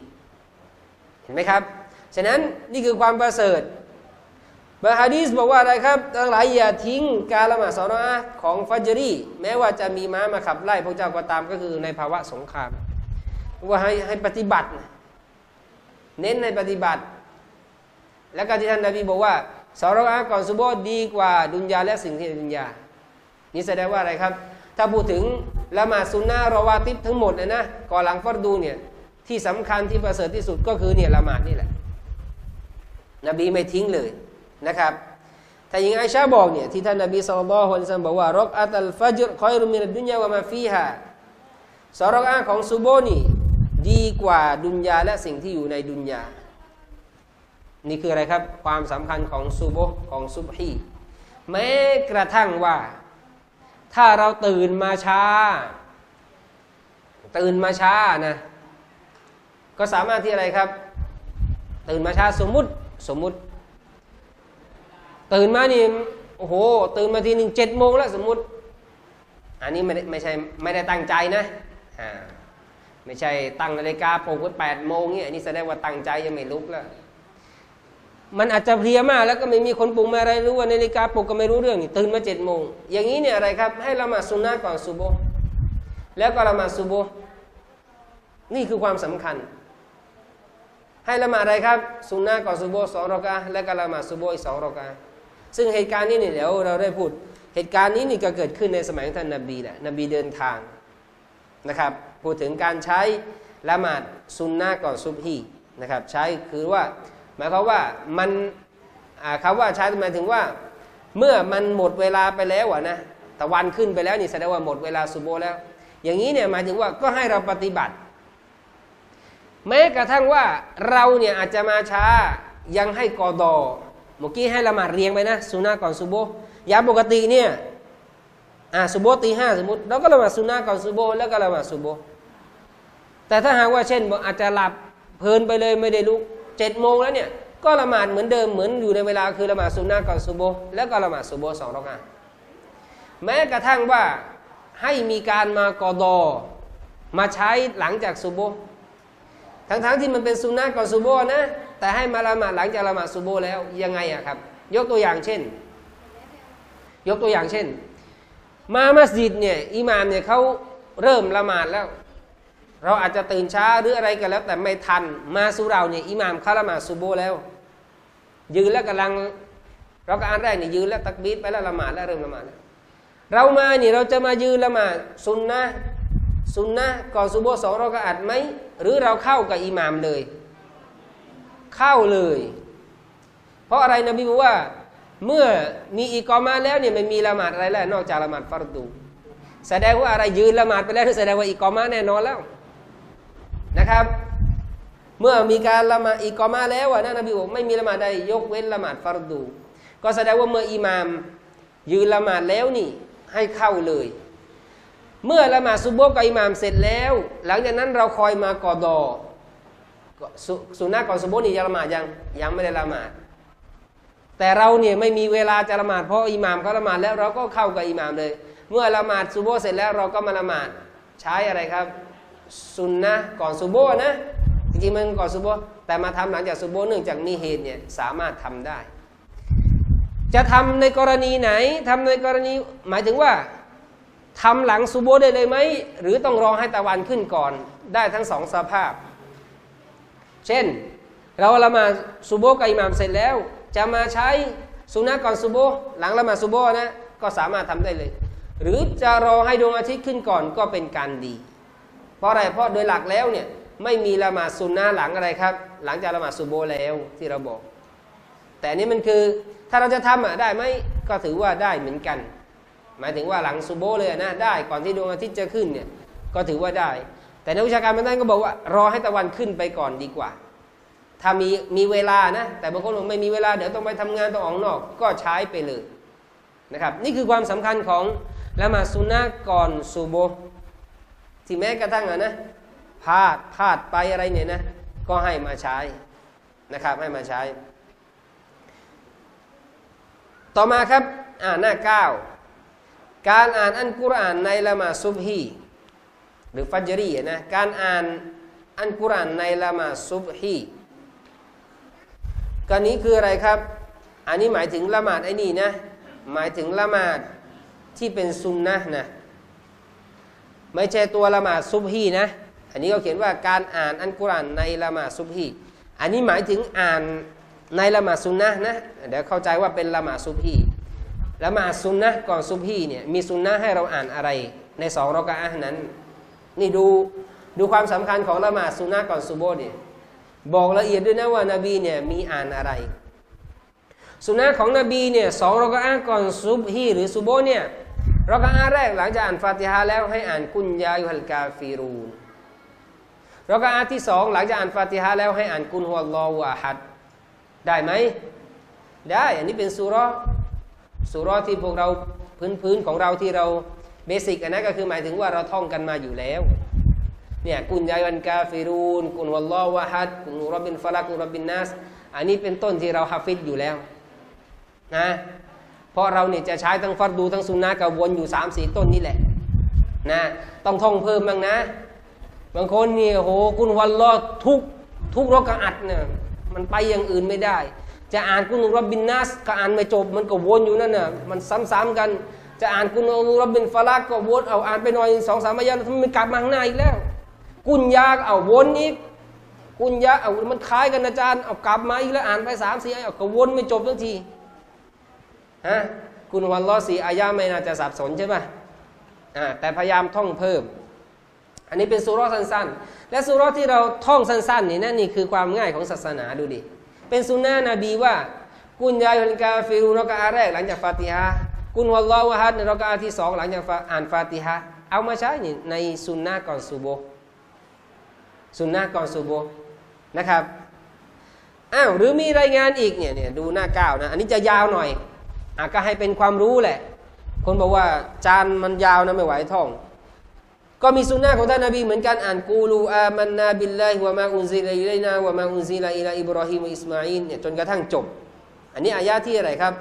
Speaker 1: เห็นไหมครับ ฉะนั้นนี่คือความประเสริฐบางฮะดีสบอกว่าอะไรครับทั้งหลายอย่าทิ้งการละหมาดสอนะของฟัจรีแม้ว่าจะมีม้ามาขับไล่พระเจ้าก็ตามก็คือในภาวะสงคราม ว่าให้ให้ปฏิบัติ เน้นในปฏิบัติ แล้วก็ที่ท่านนาบีบอกว่าสารอาก่อนซุโบดีกว่าดุนยาและสิ่งที่ในดุนยา นี่แสดงว่าอะไรครับ ถ้าพูดถึงละหมาดซุนนะรอวาติบทั้งหมดเลยนะก่อนหลังฟัดดูเนี่ยที่สำคัญที่ประเสริฐที่สุดก็คือเนี่ยละหมาดนี่แหละ นบีไม่ทิ้งเลยนะครับแต่ยิงไอชาบอกเนี่ยที่ท่านนบีสุลต่านฮุนซัมบอกว่ารอกอัตัลฟัจรคอยรุมินดุนยาวามาฟีฮาสารอาของซุโบนี่ดีกว่าดุนยาและสิ่งที่อยู่ในดุนยา นี่คืออะไรครับ ความสำคัญของซูโบของซุบฮีแม้กระทั่งว่า ถ้าเราตื่นมาช้า ตื่นมาช้านะก็สามารถที่อะไรครับ ตื่นมาช้าสมมุติสมมุติ ตื่นมานี่โอ้โห ตื่นมาทีหนึ่งเจ็ดโมงแล้วสมมุติ อันนี้ไม่ได้ไม่ใช่ไม่ได้ตั้งใจนะอ่าไม่ใช่ตั้งนาฬิกาปลุกไว้แปดโมงเนี่ยอันนี้แสดงว่าตั้งใจยังไม่ลุกแล้ว มันอาจจะเพลียมากแล้วก็ไม่มีคนปลุกมาอะไรรู้ว่านาฬิกาปลุกก็ไม่รู้เรื่องนี่ตื่นมาเจ็ดโมงอย่างนี้เนี่ยอะไรครับ ให้ละหมาดซุนนะก่อนซูโบแล้วก็ละหมาดซุโบนี่คือความสำคัญ ให้ละหมาดอะไรครับสุนนะก่อนซุโบสองรอกะห์และก็ละหมาดซุโบอีกสองรอกะห์ซึ่งเหตุการณ์นี้เนี่ยเดี๋ยวเราได้พูด เหตุการณ์นี้นี่ก็เกิดขึ้นในสมัยของท่านนบีแหละนบีเดินทางนะครับพูดถึงการใช้ละหมาดซุนนะก่อนซุบฮีนะครับ ใช้คือว่า หมายความว่ามันคำว่าใช้หมายถึงว่า เมื่อมันหมดเวลาไปแล้วอะนะตะวันขึ้นไปแล้วนี่แสดงว่าหมดเวลาซุโบแล้ว อย่างนี้เนี่ยหมายถึงว่าก็ให้เราปฏิบัติ แม้กระทั่งว่าเราเนี่ยอาจจะมาช้ายังให้กอดอเมื่อกี้ให้ละหมาดเรียงไปนะสุนาก่อนซุโบยาปกติเนี่ยอ่าซุโบตีห้าสมมติเราก็ละหมาดสุนาก่อนซุโบแล้วก็ละหมาดซุโบแต่ถ้าหากว่าเช่นอกอาจจะหลับเพลินไปเลยไม่ได้ลุก เจ็ดโมงแล้วเนี่ยก็ละหมาดเหมือนเดิมเหมือนอยู่ในเวลาคือละหมาดสุนาก่อนซุโบแล้วก็ละหมาดซุโบสองรอกอะห์แม้กระทั่งว่าให้มีการมากอดอมาใช้หลังจากซุโบทั้งๆทที่มันเป็นซุนนะก่อนซูโบนะแต่ให้มาละหมาดหลังจากละหมาดซูโบแล้วยังไงอะครับ ยกตัวอย่างเช่น ยกตัวอย่างเช่น มามัสยิดเนี่ยอิหมามเนี่ยเขาเริ่มละหมาดแล้ว เราอาจจะตื่นช้าหรืออะไรกันแล้ว แต่ไม่ทันมาสู่เราเนี่ยอิหมามเขาละหมาดซูโบแล้ว ยืนแล้วกำลัง เราก็อ่านแรกเนี่ยยืนแล้วตักบีดไปแล้วละหมาดแล้วเริ่มละหมาดแล้วเรามาเนี่ยเราจะมายืนละหมาดซุนนะซุนนะก่อนซูโบสองเราก็อัดไหมหรือเราเข้ากับอิหมามเลย เข้าเลย เพราะอะไรนบีบอกว่า เมื่อมีอีกอมาแล้วเนี่ยไม่มีละหมาดอะไรแล้ว นอกจากละหมาดฟัรดู แสดงว่าอะไรยืนละหมาดไปแล้วแสดงว่าอีกอมาแน่นอนแล้ว นะครับ เมื่อมีการละหมาดอีกอมาแล้วนะนบีบอกไม่มีละหมาดใดยกเว้นละหมาดฟัรดู ก็แสดงว่าเมื่ออิหมามยืนละหมาดแล้วนี่ให้เข้าเลย เมื่อละหมาดซุบโบกับอิหมามเสร็จแล้ว หลังจากนั้นเราคอยมากอดอสุสุนัขก่อนซุบโบนี่ยังละหมาดยังยังไม่ได้ละหมาด แต่เราเนี่ยไม่มีเวลาจะละหมาดเพราะอิหมามเขาละหมาดแล้วเราก็เข้ากับอิหมามเลย เมื่อละหมาดซุบโบเสร็จแล้วเราก็มาละหมาดใช้อะไรครับ ซุนนะก่อนซุโบนะ จริงๆมันก่อนซุโบแต่มาทำหลังจากซุโบเนื่องจากมีเหตุเนี่ยสามารถทำได้ จะทำในกรณีไหนทำในกรณีหมายถึงว่าทำหลังซูโบได้เลยไหมหรือต้องรอให้ตะวันขึ้นก่อน ได้ทั้งสองสภาพ เช่น เราละมาซูโบกับอิหมามเสร็จแล้ว จะมาใช้สุนัขก่อนซูโบหลังละมาซูโบนะก็สามารถทำได้เลย หรือจะรอให้ดวงอาทิตย์ขึ้นก่อนก็เป็นการดี ราะอะไรเพราะโดยหลักแล้วเนี่ยไม่มีละหมาดสุนนะหลังอะไรครับ หลังจากละหมาดซูโบแล้วที่เราบอก แต่นี่มันคือถ้าเราจะทำอะได้ไหมก็ถือว่าได้เหมือนกัน หมายถึงว่าหลังซูโบเลยนะได้ก่อนที่ดวงอาทิตย์จะขึ้นเนี่ยก็ถือว่าได้ แต่นักวิชาการบางท่านก็บอกว่ารอให้ตะวันขึ้นไปก่อนดีกว่า ถ้ามีมีเวลานะ แต่บางคนบอกไม่มีเวลาเดี๋ยวต้องไปทำงานต้องออกนอก ก็ใช้ไปเลยนะครับ นี่คือความสำคัญของละหมาดซุนนะก่อนซูโบ ที่แม้กระทั่งอะนะพลาดพลาดไปอะไรเนี่ยนะ ก็ให้มาใช้นะครับให้มาใช้ ต่อมาครับอ่านหน้าเก้าการอ่านอันกุรอานในละมาซุบฮีหรือฟัจรีนะการอ่านอันกุรอานในละมาซุบฮีการนี้คืออะไรครับ อันนี้หมายถึงละหมาดไอ้นี่นะหมายถึงละหมาดที่เป็นซุนนะนะ ไม่ใช่ตัวละหมาดซุบฮีนะ อันนี้เขาเขียนว่าการอ่านอันกุรอานในละหมาดซุบฮีอันนี้หมายถึงอ่านในละหมาดซุนนะนะเดี๋ยวเข้าใจว่าเป็นละหมาดซุบฮีละหมาดซุนนะก่อนซุบฮีเนี่ยมีซุนนะให้เราอ่านอะไรในสองรอกะอะห์นั้น นี่ดูดูความสำคัญของละหมาดซุนนะก่อนซุโบเนี่ยบอกละเอียดด้วยนะว่านาบีเนี่ยมีอ่านอะไรซุนนะของนบีเนี่ยสองรอกะอะห์ก่อนซุบฮีหรือซุโบเนี่ย รอกะอะห์แรกหลังจากอ่านฟาติฮะแล้วให้อ่านกุญยายุฮัลกาฟิรูนรอกะอะห์ที่สองหลังจากอ่านฟาติฮะแล้วให้อ่านกุนฮุวัลลอฮุอะฮัดได้ไหมได้อันนี้เป็นสุรสุรที่พวกเราพื้นพื้นของเราที่เราเบสิกอันนั้นก็คือหมายถึงว่าเราท่องกันมาอยู่แล้วเนี่ยกุนยายันกาฟิรูนกุนวัลลอฮวะฮัดกุนรบินฟลักกุนรบินนัสอันนี้เป็นต้นที่เราฮาฟิดอยู่แล้วนะ เพราะเราเนี่ยจะใช้ทั้งฟัดดูทั้งสุนนะกับวนอยู่3ามสี่ต้นนี่แหละนะต้องท่องเพิ่มบ้างนะ บางคนนี่โหกุนวัลลอทุกทุกรกอัดเนี่ยมันไปอย่างอื่นไม่ได้ จะอ่านกุนรบินนัสก็อ่านไม่จบมันก็วนอยู่นั่นน่ะมันซ้ำๆกัน จะอ่านกุนอูรับบินฟาลักก็วนเอาอ่านไปหน่อยสองสามอายะแล้วมันกลับมาข้างหน้าอีกแล้ว กุนยาเอาวนอีกกุนยาเอามันคล้ายกันอาจารย์เอากลับมาอีกแล้วอ่านไปสามสี่อายะก็วนไม่จบสักที ฮะกุนวันลอสีอายะไม่น่าจะสับสนใช่ไหมอ่าแต่พยายามท่องเพิ่ม อันนี้เป็นสุรสั้นๆ และสุรที่เราท่องสั้นๆนี่นั่นนี่คือความง่ายของศาสนาดูดิ เป็นสุนนะนบีว่า قل يا أيها الكافرون กาแรกหลังจากฟาติฮะقل هو الله أحد ในรอกาที่สองหลังจากอ่านฟาติฮะเอามาใช้นี่ในสุนนะก่อนซูโบสุนนะก่อนซูโบนะครับอ้าวหรือมีรายงานอีกเนี่ยเนี่ยดูหน้าเก้านะอันนี้จะยาวหน่อย อะก็ให้เป็นความรู้แหละ คนบอกว่าจารย์มันยาวนะไม่ไหวท่อง ก็มีสุนนะของท่านนบีเหมือนกันอ่านقولوا آمنا بالله وما أنزل إلينا وما أنزل إلى إبراهيم وإسماعيل เนี่ยจนกระทั่งจบ อันนี้อายะที่อะไรครับ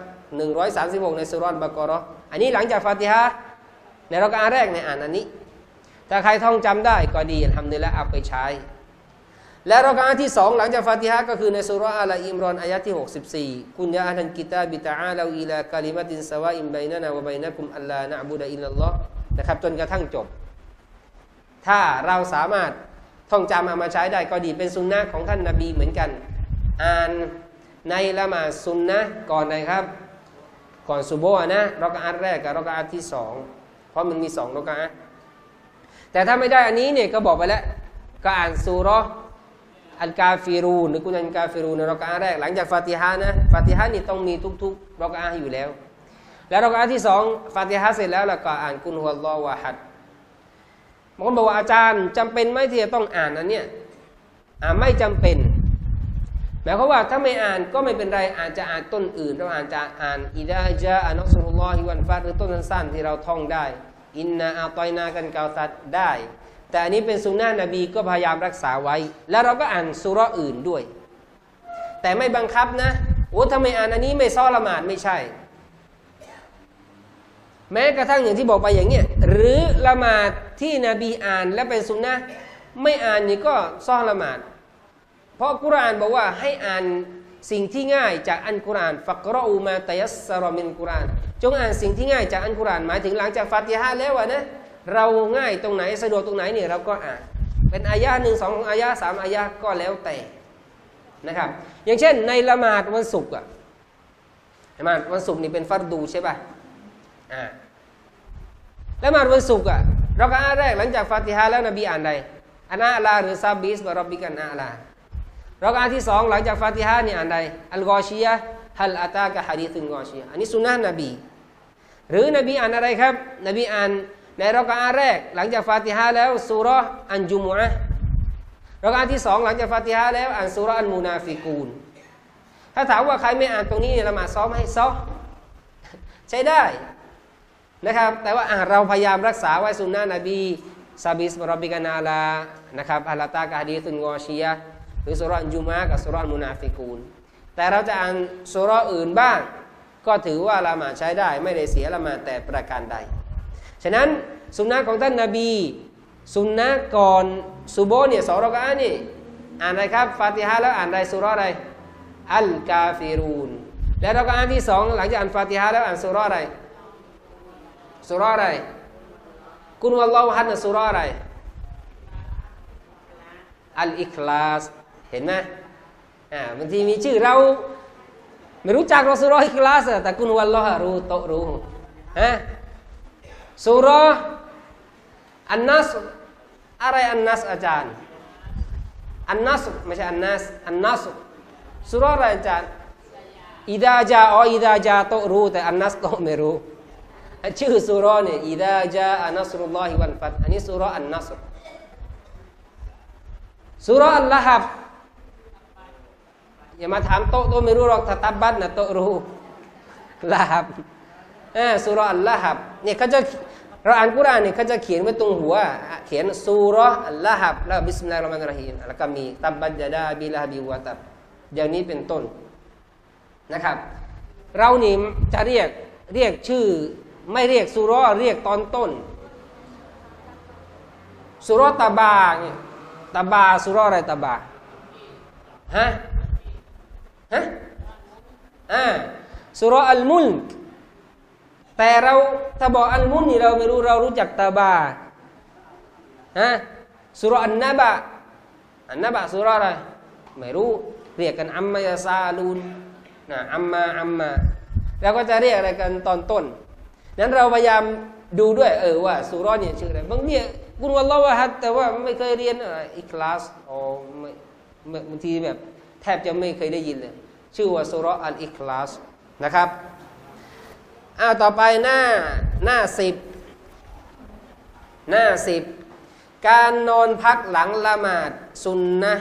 Speaker 1: 136ในสุรอนบากรออันนี้หลังจากฟาติฮะในรักอาแรกในอ่านอันนี้ ถ้าใครท่องจำได้ก็ดีทำดีแล้วเอาไปใช้ และรักอาที่สองหลังจากฟาติฮะก็คือในสุรอัลอิมรอนอายะที่ 64 กุญยาอันกิตาบิตาอาลาอิลากาลิมตินสวาอิมไบนะนาวะไบนะกุมอัลลานะบุดะอิลลัลลอฮ์นะครับจนกระทั่งจบ ถ้าเราสามารถท่องจำเอามาใช้ได้ก็ดีเป็นสุนนะของท่านนาบีเหมือนกัน อ่านในละหมาดซุนนะก่อนนะครับ ก่อนซุโบะนะรอกอาแรกกับรอกอาที่สองเพราะมันมีสองรอกอาแต่ถ้าไม่ได้อันนี้เนี่ยก็บอกไปแล้วก็อ่านซูรอ อัลกาฟิรูนหรือกุนันกาฟิรูนในรอกอาแรกหลังจากฟาติฮานะฟาติฮานี่ต้องมีทุกๆรอกอาอยู่แล้ว แล้วรอกอาที่สองฟาติฮาเสร็จแล้วแล้วก็อ่านกุนฮุวัลลอฮวะฮัดบางคนบอกว่าอาจารย์จำเป็นไหมที่จะต้องอ่านอันเนี้ยอ่าไม่จำเป็นหมายความว่าถ้าไม่อ่านก็ไม่เป็นไรอาจจะอ่านต้นอื่นเราอาจจะอ่านอิดาจาอันอสุลลอฮิวันฟาหรือต้นสั้นๆที่เราท่องได้ อินนาอัลตอยนากันกาวตัดได้ แต่อันนี้เป็นสุนนะนบีก็พยายามรักษาไว้ แล้วเราก็อ่านสุรอื่นด้วย แต่ไม่บังคับนะโอ้ถ้าไมอ่านอันนี้ไม่ซ้อละหมาดไม่ใช่ แม้กระทั่งอย่างที่บอกไปอย่างเงี้ยหรือละหมาดที่นบีอ่านและเป็นสุนนะไม่อ่านนี่ก็ซ้อละหมาด เพราะกุรานบอกว่าให้อ่านสิ่งที่ง่ายจากอันกุรานฟักรอูมาตยัสซารมินกุราน จงอ่านสิ่งที่ง่ายจากอันกุราน หมายถึงหลังจากฟาติฮะแล้วนะ เราง่ายตรงไหนสะดวกตรงไหนเนี่ยเราก็อ่าน เป็นอายะหนึ่งสองอายะสามอายะก็แล้วแต่นะครับ อย่างเช่น ในละหมาดวันศุกร์อะละหมาดวันศุกร์นี่เป็นฟัรดูใช่ป่ะอ่าละหมาดวันศุกร์อะเราก็อ่านแรกหลังจากฟาติฮะแล้วนบีอ่านใดอานาลาหรือซาบิสบารบิกันอาลารักอาที่สองหลังจากฟาติฮะนี่อ่านใดอัลกอชียะฮัลอาตากะฮะดีตุนกอชียะอันนี้สุนนะนบี หรือนบีอ่านอะไรครับ นบีอ่าน ในรักอาแรก หลังจากฟาติฮะแล้วสุรอันจุมะรักอาที่สองหลังจากฟาติฮะแล้วอ่านสุรอันมูนาฟิกูนถ้าถามว่าใครไม่อ่านตรงนี้ละหมาดซอฮ์ไหมซอฮ์ใช้ได้นะครับ แต่ว่าเราพยายามรักษาไว้สุนนะนบีسبح اسم ربك الأعلى นะครับ هل أتاك حديث الغاشية หรือสุรอันจุมากับสุรอันมุนาฟิกูล แต่เราจะอ่านสุรอื่นบ้าง ก็ถือว่าละหมาดใช้ได้ ไม่ได้เสียละหมาดแต่ประการใด ฉะนั้นสุนนะของท่านนาบีสุนนะก่อนซูโบเนี่ยสองรากานี่อ่านอะไรครับฟาติฮะแล้วอ่านอะไรสุรอะไรอัลกาฟิรูนและรากาที่สองหลังจากอ่านฟาติฮะแล้วอ่านสุรอะไรสุรอะไรกุนวัลลอฮ์ฮันะสุรอะไรอัลอิคลาสเห็นไหมอ่าบางทีมีชื่อเราไม่รู้จักเรอสุรอิคลาสแต่คุณวัลลอฮ์รู้โตรู้ฮะ สุรอันนัสอะไรอันนัสอาจารย์ อันนัสไม่ใช่อันนัสอันนัสสุรอะไรอาจารย์อิดาจาอ๋ออิดาจาโตรู้แต่อันนัสโตไม่รู้ชื่อสุรเนี่ยอิดาจาอันนัสรุลลอฮิวันฟัดอันนี้สุรอันนัสสุรอัลลอฮับอย่ามาถามโต๊ะโต๊ะไม่รู้หรอกถ้าตับบัตนะโต๊ะรู้ละฮับ ออสุรอัลละฮับเนี่ยเขาจะเราอ่านกุรานเนี่ยเขาจะเขียนไว้ตรงหัว เขียนสุรอัลละฮับแล้ว بسم الله الرحمن الرحيم แล้วก็มี تبت يدا أبي لهب وتب อย่างนี้เป็นต้นนะครับ เรานี่จะเรียกเรียกชื่อไม่เรียกสุรเรียกตอนต้นสุรตาบาเนี่ยตาบาสุรอะไรตาบาฮะฮะอ่าสุรอัลมุลก แต่เราถ้าบอกอันมุนนี่เราไม่รู้เรารู้จักตาบาฮะสุรอันนบะอันนบะสุรอะไรไม่รู้เรียกกันอัมมายาซาลูนนะอัมมาอัมมาแล้วก็จะเรียกอะไรกันตอนต้นนั้นเราพยายามดูด้วยเออว่าสุรอเนี่ยชื่ออะไรบางเนี่ยกุนวัลลอฮะฮัดแต่ว่าไม่เคยเรียนอะไรอีคลาสอ๋อบางทีแบบแทบจะไม่เคยได้ยินเลย ชื่อว่าสุรอัลอิคลาสนะครับ อ้าวต่อไปหน้าหน้าสิบหน้าสิบการนอนพักหลังละหมาดสุนนะ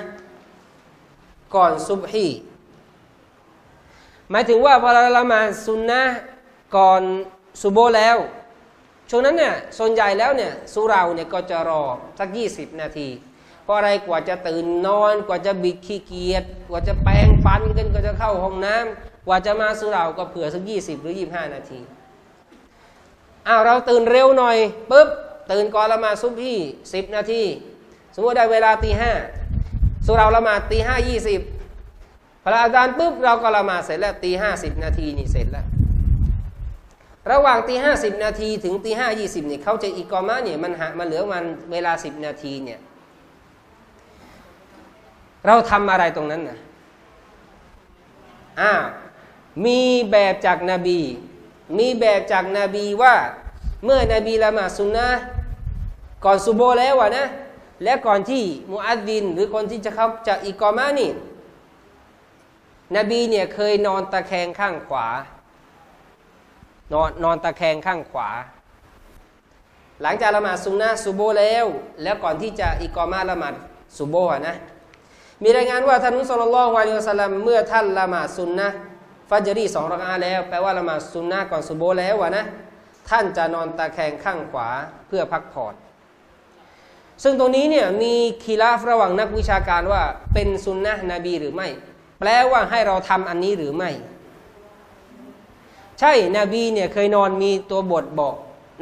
Speaker 1: ก่อนซุบฮีหมายถึงว่าพอเราละหมาดสุนนะก่อนซุโบแล้วช่วงนั้นเนี่ยส่วนใหญ่แล้วเนี่ยสุเราเนี่ยก็จะรอสักยี่สิบนาที เพราะอะไรกว่าจะตื่นนอนกว่าจะบิดขี้เกียจกว่าจะแปรงฟันกันกว่าจะเข้าห้องน้ำ กว่าจะมาสุเราก็เผื่อสักยี่สิบหรือยี่ห้านาทีอ้าวเราตื่นเร็วหน่อยปุ๊บตื่นก่อนละมาซุบฮีสิบนาทีสมมติได้เวลาตีห้าสุเราละมาตีห้ายี่สิบพระอาจารย์ปุ๊บเราก็ละมาเสร็จแล้วตีห้าสิบนาทีนี่เสร็จแล้ว ระหว่างตีห้าสิบนาทีถึงตีห้ายี่สิบเนี่ยเขาจะอีกอมาเนี่ยมันหามันเหลือมันเวลาสิบนาทีเนี่ยเราทำอะไรตรงนั้นนะอ่า มีแบบจากนาบี มีแบบจากนาบีว่า เมื่อนบีละหมาดสุนนะก่อนซุโบแล้ววะนะ และก่อนที่มุอัดดิน หรือคนที่จะเข้าจะอีกอมานี่นบีเนี่ยเคยนอนตะแคงข้างขวานอนนอนตะแคงข้างขวา หลังจากละหมาดซุนนะซุโบแล้ว แล้วก่อนที่จะอิกอมาละหมาดซุโบนะมีรายงานว่าท่านนุสลลอฮวาลิวสลัมเมื่อท่านละหมาดซุนนะ ฟัจรีสองรักอาแล้ว แปลว่าละหมาดซุนนะก่อนซุโบแล้ววะนะ ท่านจะนอนตะแคงข้างขวาเพื่อพักผ่อนซึ่งตรงนี้เนี่ยมีคีราฟระหว่างนักวิชาการว่าเป็นซุนนะนบีหรือไม่ แปลว่าให้เราทำอันนี้หรือไม่ ใช่นบีเนี่ยเคยนอนมีตัวบทบอก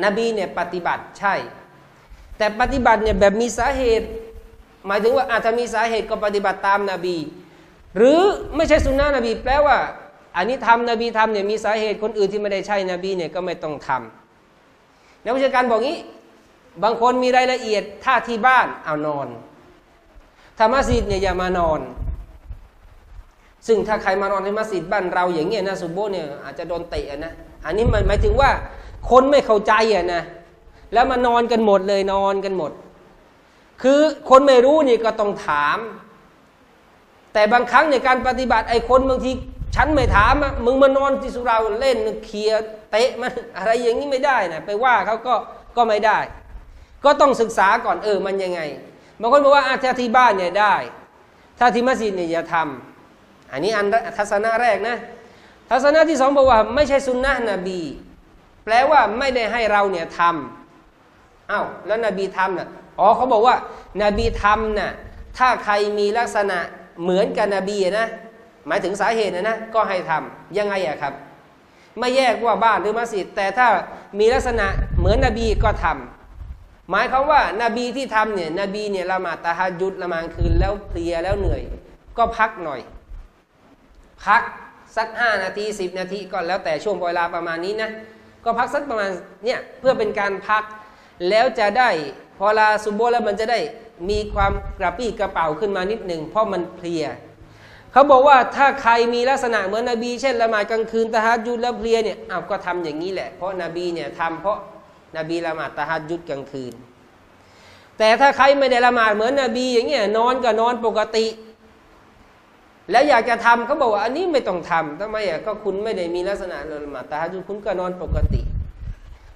Speaker 1: นบีเนี่ยปฏิบัติใช่ แต่ปฏิบัติเนี่ยแบบมีสาเหตุ หมายถึงว่าอาจจะมีสาเหตุก็ปฏิบัติตามนาบี หรือไม่ใช่สุนนะนบี แปลว่า อันนี้ทำนบีทำเนี่ยมีสาเหตุคนอื่นที่ไม่ได้ใช่นบีเนี่ยก็ไม่ต้องทำนักวิชาการบอกงี้ บางคนมีรายละเอียดถ้าที่บ้านเอานอนถ้ามัสยิดเนี่ยอย่ามานอน ซึ่งถ้าใครมานอนในมัสยิดบ้านเราอย่างเงี้ยนะสุโบเนี่ยอาจจะโดนเตะนะอันนี้มันหมายถึงว่าคนไม่เข้าใจอะนะแล้วมานอนกันหมดเลยนอนกันหมด คือคนไม่รู้นี่ก็ต้องถาม แต่บางครั้งในการปฏิบัติไอ้คนบางที ฉันไม่ถามอะมึงมานอนที่สุราเล่นเคลียเตะมันอะไรอย่างนี้ไม่ได้นะไปว่าเขาก็ก็ไม่ได้ ก็ต้องศึกษาก่อนเออมันยังไงบางคนบอกว่าอาถ้าที่บ้านเนี่ยได้ ถ้าที่มัสยิดเนี่ยอย่าทำอันนี้อันทัศนะแรกนะ ทัศนะที่สองบอกว่าไม่ใช่สุนนะนบี แปลว่าไม่ได้ให้เราเนี่ยทำอ้าวแล้วนบีทำน่ะอ๋อเขาบอกว่านบีทำน่ะถ้าใครมีลักษณะเหมือนกับนบีนะ หมายถึงสาเหตุนะนะก็ให้ทำยังไงอะครับ ไม่แยกว่าบ้านหรือมัสยิด แต่ถ้ามีลักษณะเหมือนนบีก็ทำหมายเขามว่านาบีที่ทำเนี่ยนบีเนี่ยละหมาดตะฮัจุดละมาดคืนแล้วเพลียแล้วเหนื่อย ก็พักหน่อย พักสักห้านาทีสิบนาทีก็แล้วแต่ช่วงเวลาประมาณนี้นะก็พักสักประมาณเนี่ยเพื่อเป็นการพักแล้วจะได้พอลาสุโบแล้วมันจะได้มีความกระปี้กระเป๋าขึ้นมานิดหนึ่งเพราะมันเพลีย เขาบอกว่าถ้าใครมีลักษณะเหมือนนบี เช่นละหมาดกลางคืนตะฮัดยุดแล้วเพลียเนี่ยอ้าวก็ทำอย่างนี้แหละ เพราะนบีเนี่ยทำเพราะนบีละหมาดตะฮัดยุดกลางคืน แต่ถ้าใครไม่ได้ละหมาดเหมือนนบีอย่างเงี้ยนอนก็นอนปกติ แล้วอยากจะทำเขาบอกว่าอันนี้ไม่ต้องทำทำไมอะก็คุณไม่ได้มีลักษณะละหมาดตาฮัจุดคุณก็นอนปกติ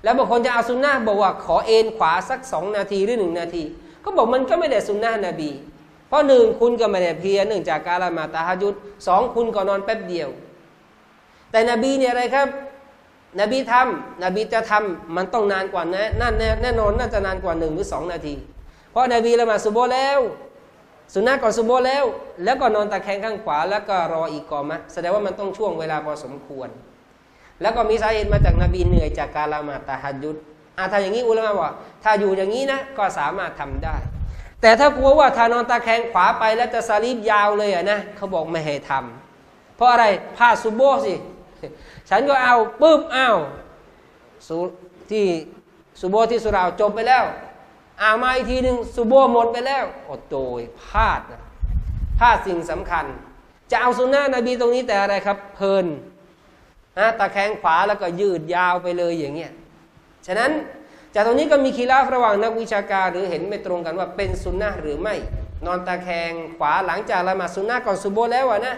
Speaker 1: แล้วบางคนจะเอาสุนนะบอกว่าขอเอนขวาสักสองนาทีหรือหนึ่งนาที ก็บอกมันก็ไม่ได้สุนนะนบี ราะหนึ่งคุณก็ไม่ได้เพียหนึ่งจากการละหมาดตาฮัจุดสองคุณก็นอนแป๊บเดียว แต่นบีเนี่ยอะไรครับ นบีทำนบีจะทำมันต้องนานกว่านะนั่นแน่นอนน่าจะนานกว่าหนึ่งหรือสองนาที เพราะนบีละหมาดสุโบแล้ว สุนัขก่อนสุโบแล้ว แล้วก็นอนตะแคงข้างขวา แล้วก็รออีกกอมะแสดงว่ามันต้องช่วงเวลาพอสมควร แล้วก็มีสาเหตุมาจากนบีเหนื่อยจากการละหมาดตะฮัดยุดอาถ้าอย่างนี้อุลามะว่าถ้าอยู่อย่างนี้นะก็สามารถทำได้ แต่ถ้ากลัวว่าถ้านอนตะแคงขวาไปแล้วจะสลีบยาวเลยอะนะเขาบอกไม่ให้ทำเพราะอะไรผ้าสุโบสิ ฉันก็เอาปุ๊บเอาสุที่สุโบที่สุราจบไปแล้วอามาอีกทีหนึ่งสุโบหมดไปแล้วโอ้โตยพลาดนะพลาดสิ่งสำคัญ จะเอาสุนนะนบีตรงนี้แต่อะไรครับ เพลินนะตะแคงขวาแล้วก็ยืดยาวไปเลยอย่างเงี้ยฉะนั้น จากตรงนี้ก็มีคีราฟระหว่างนักวิชาการหรือเห็นไม่ตรงกันว่าเป็นสุนนะหรือไม่ นอนตะแคงขวาหลังจากละหมาดสุนนะก่อนสุโบแล้วอะนะ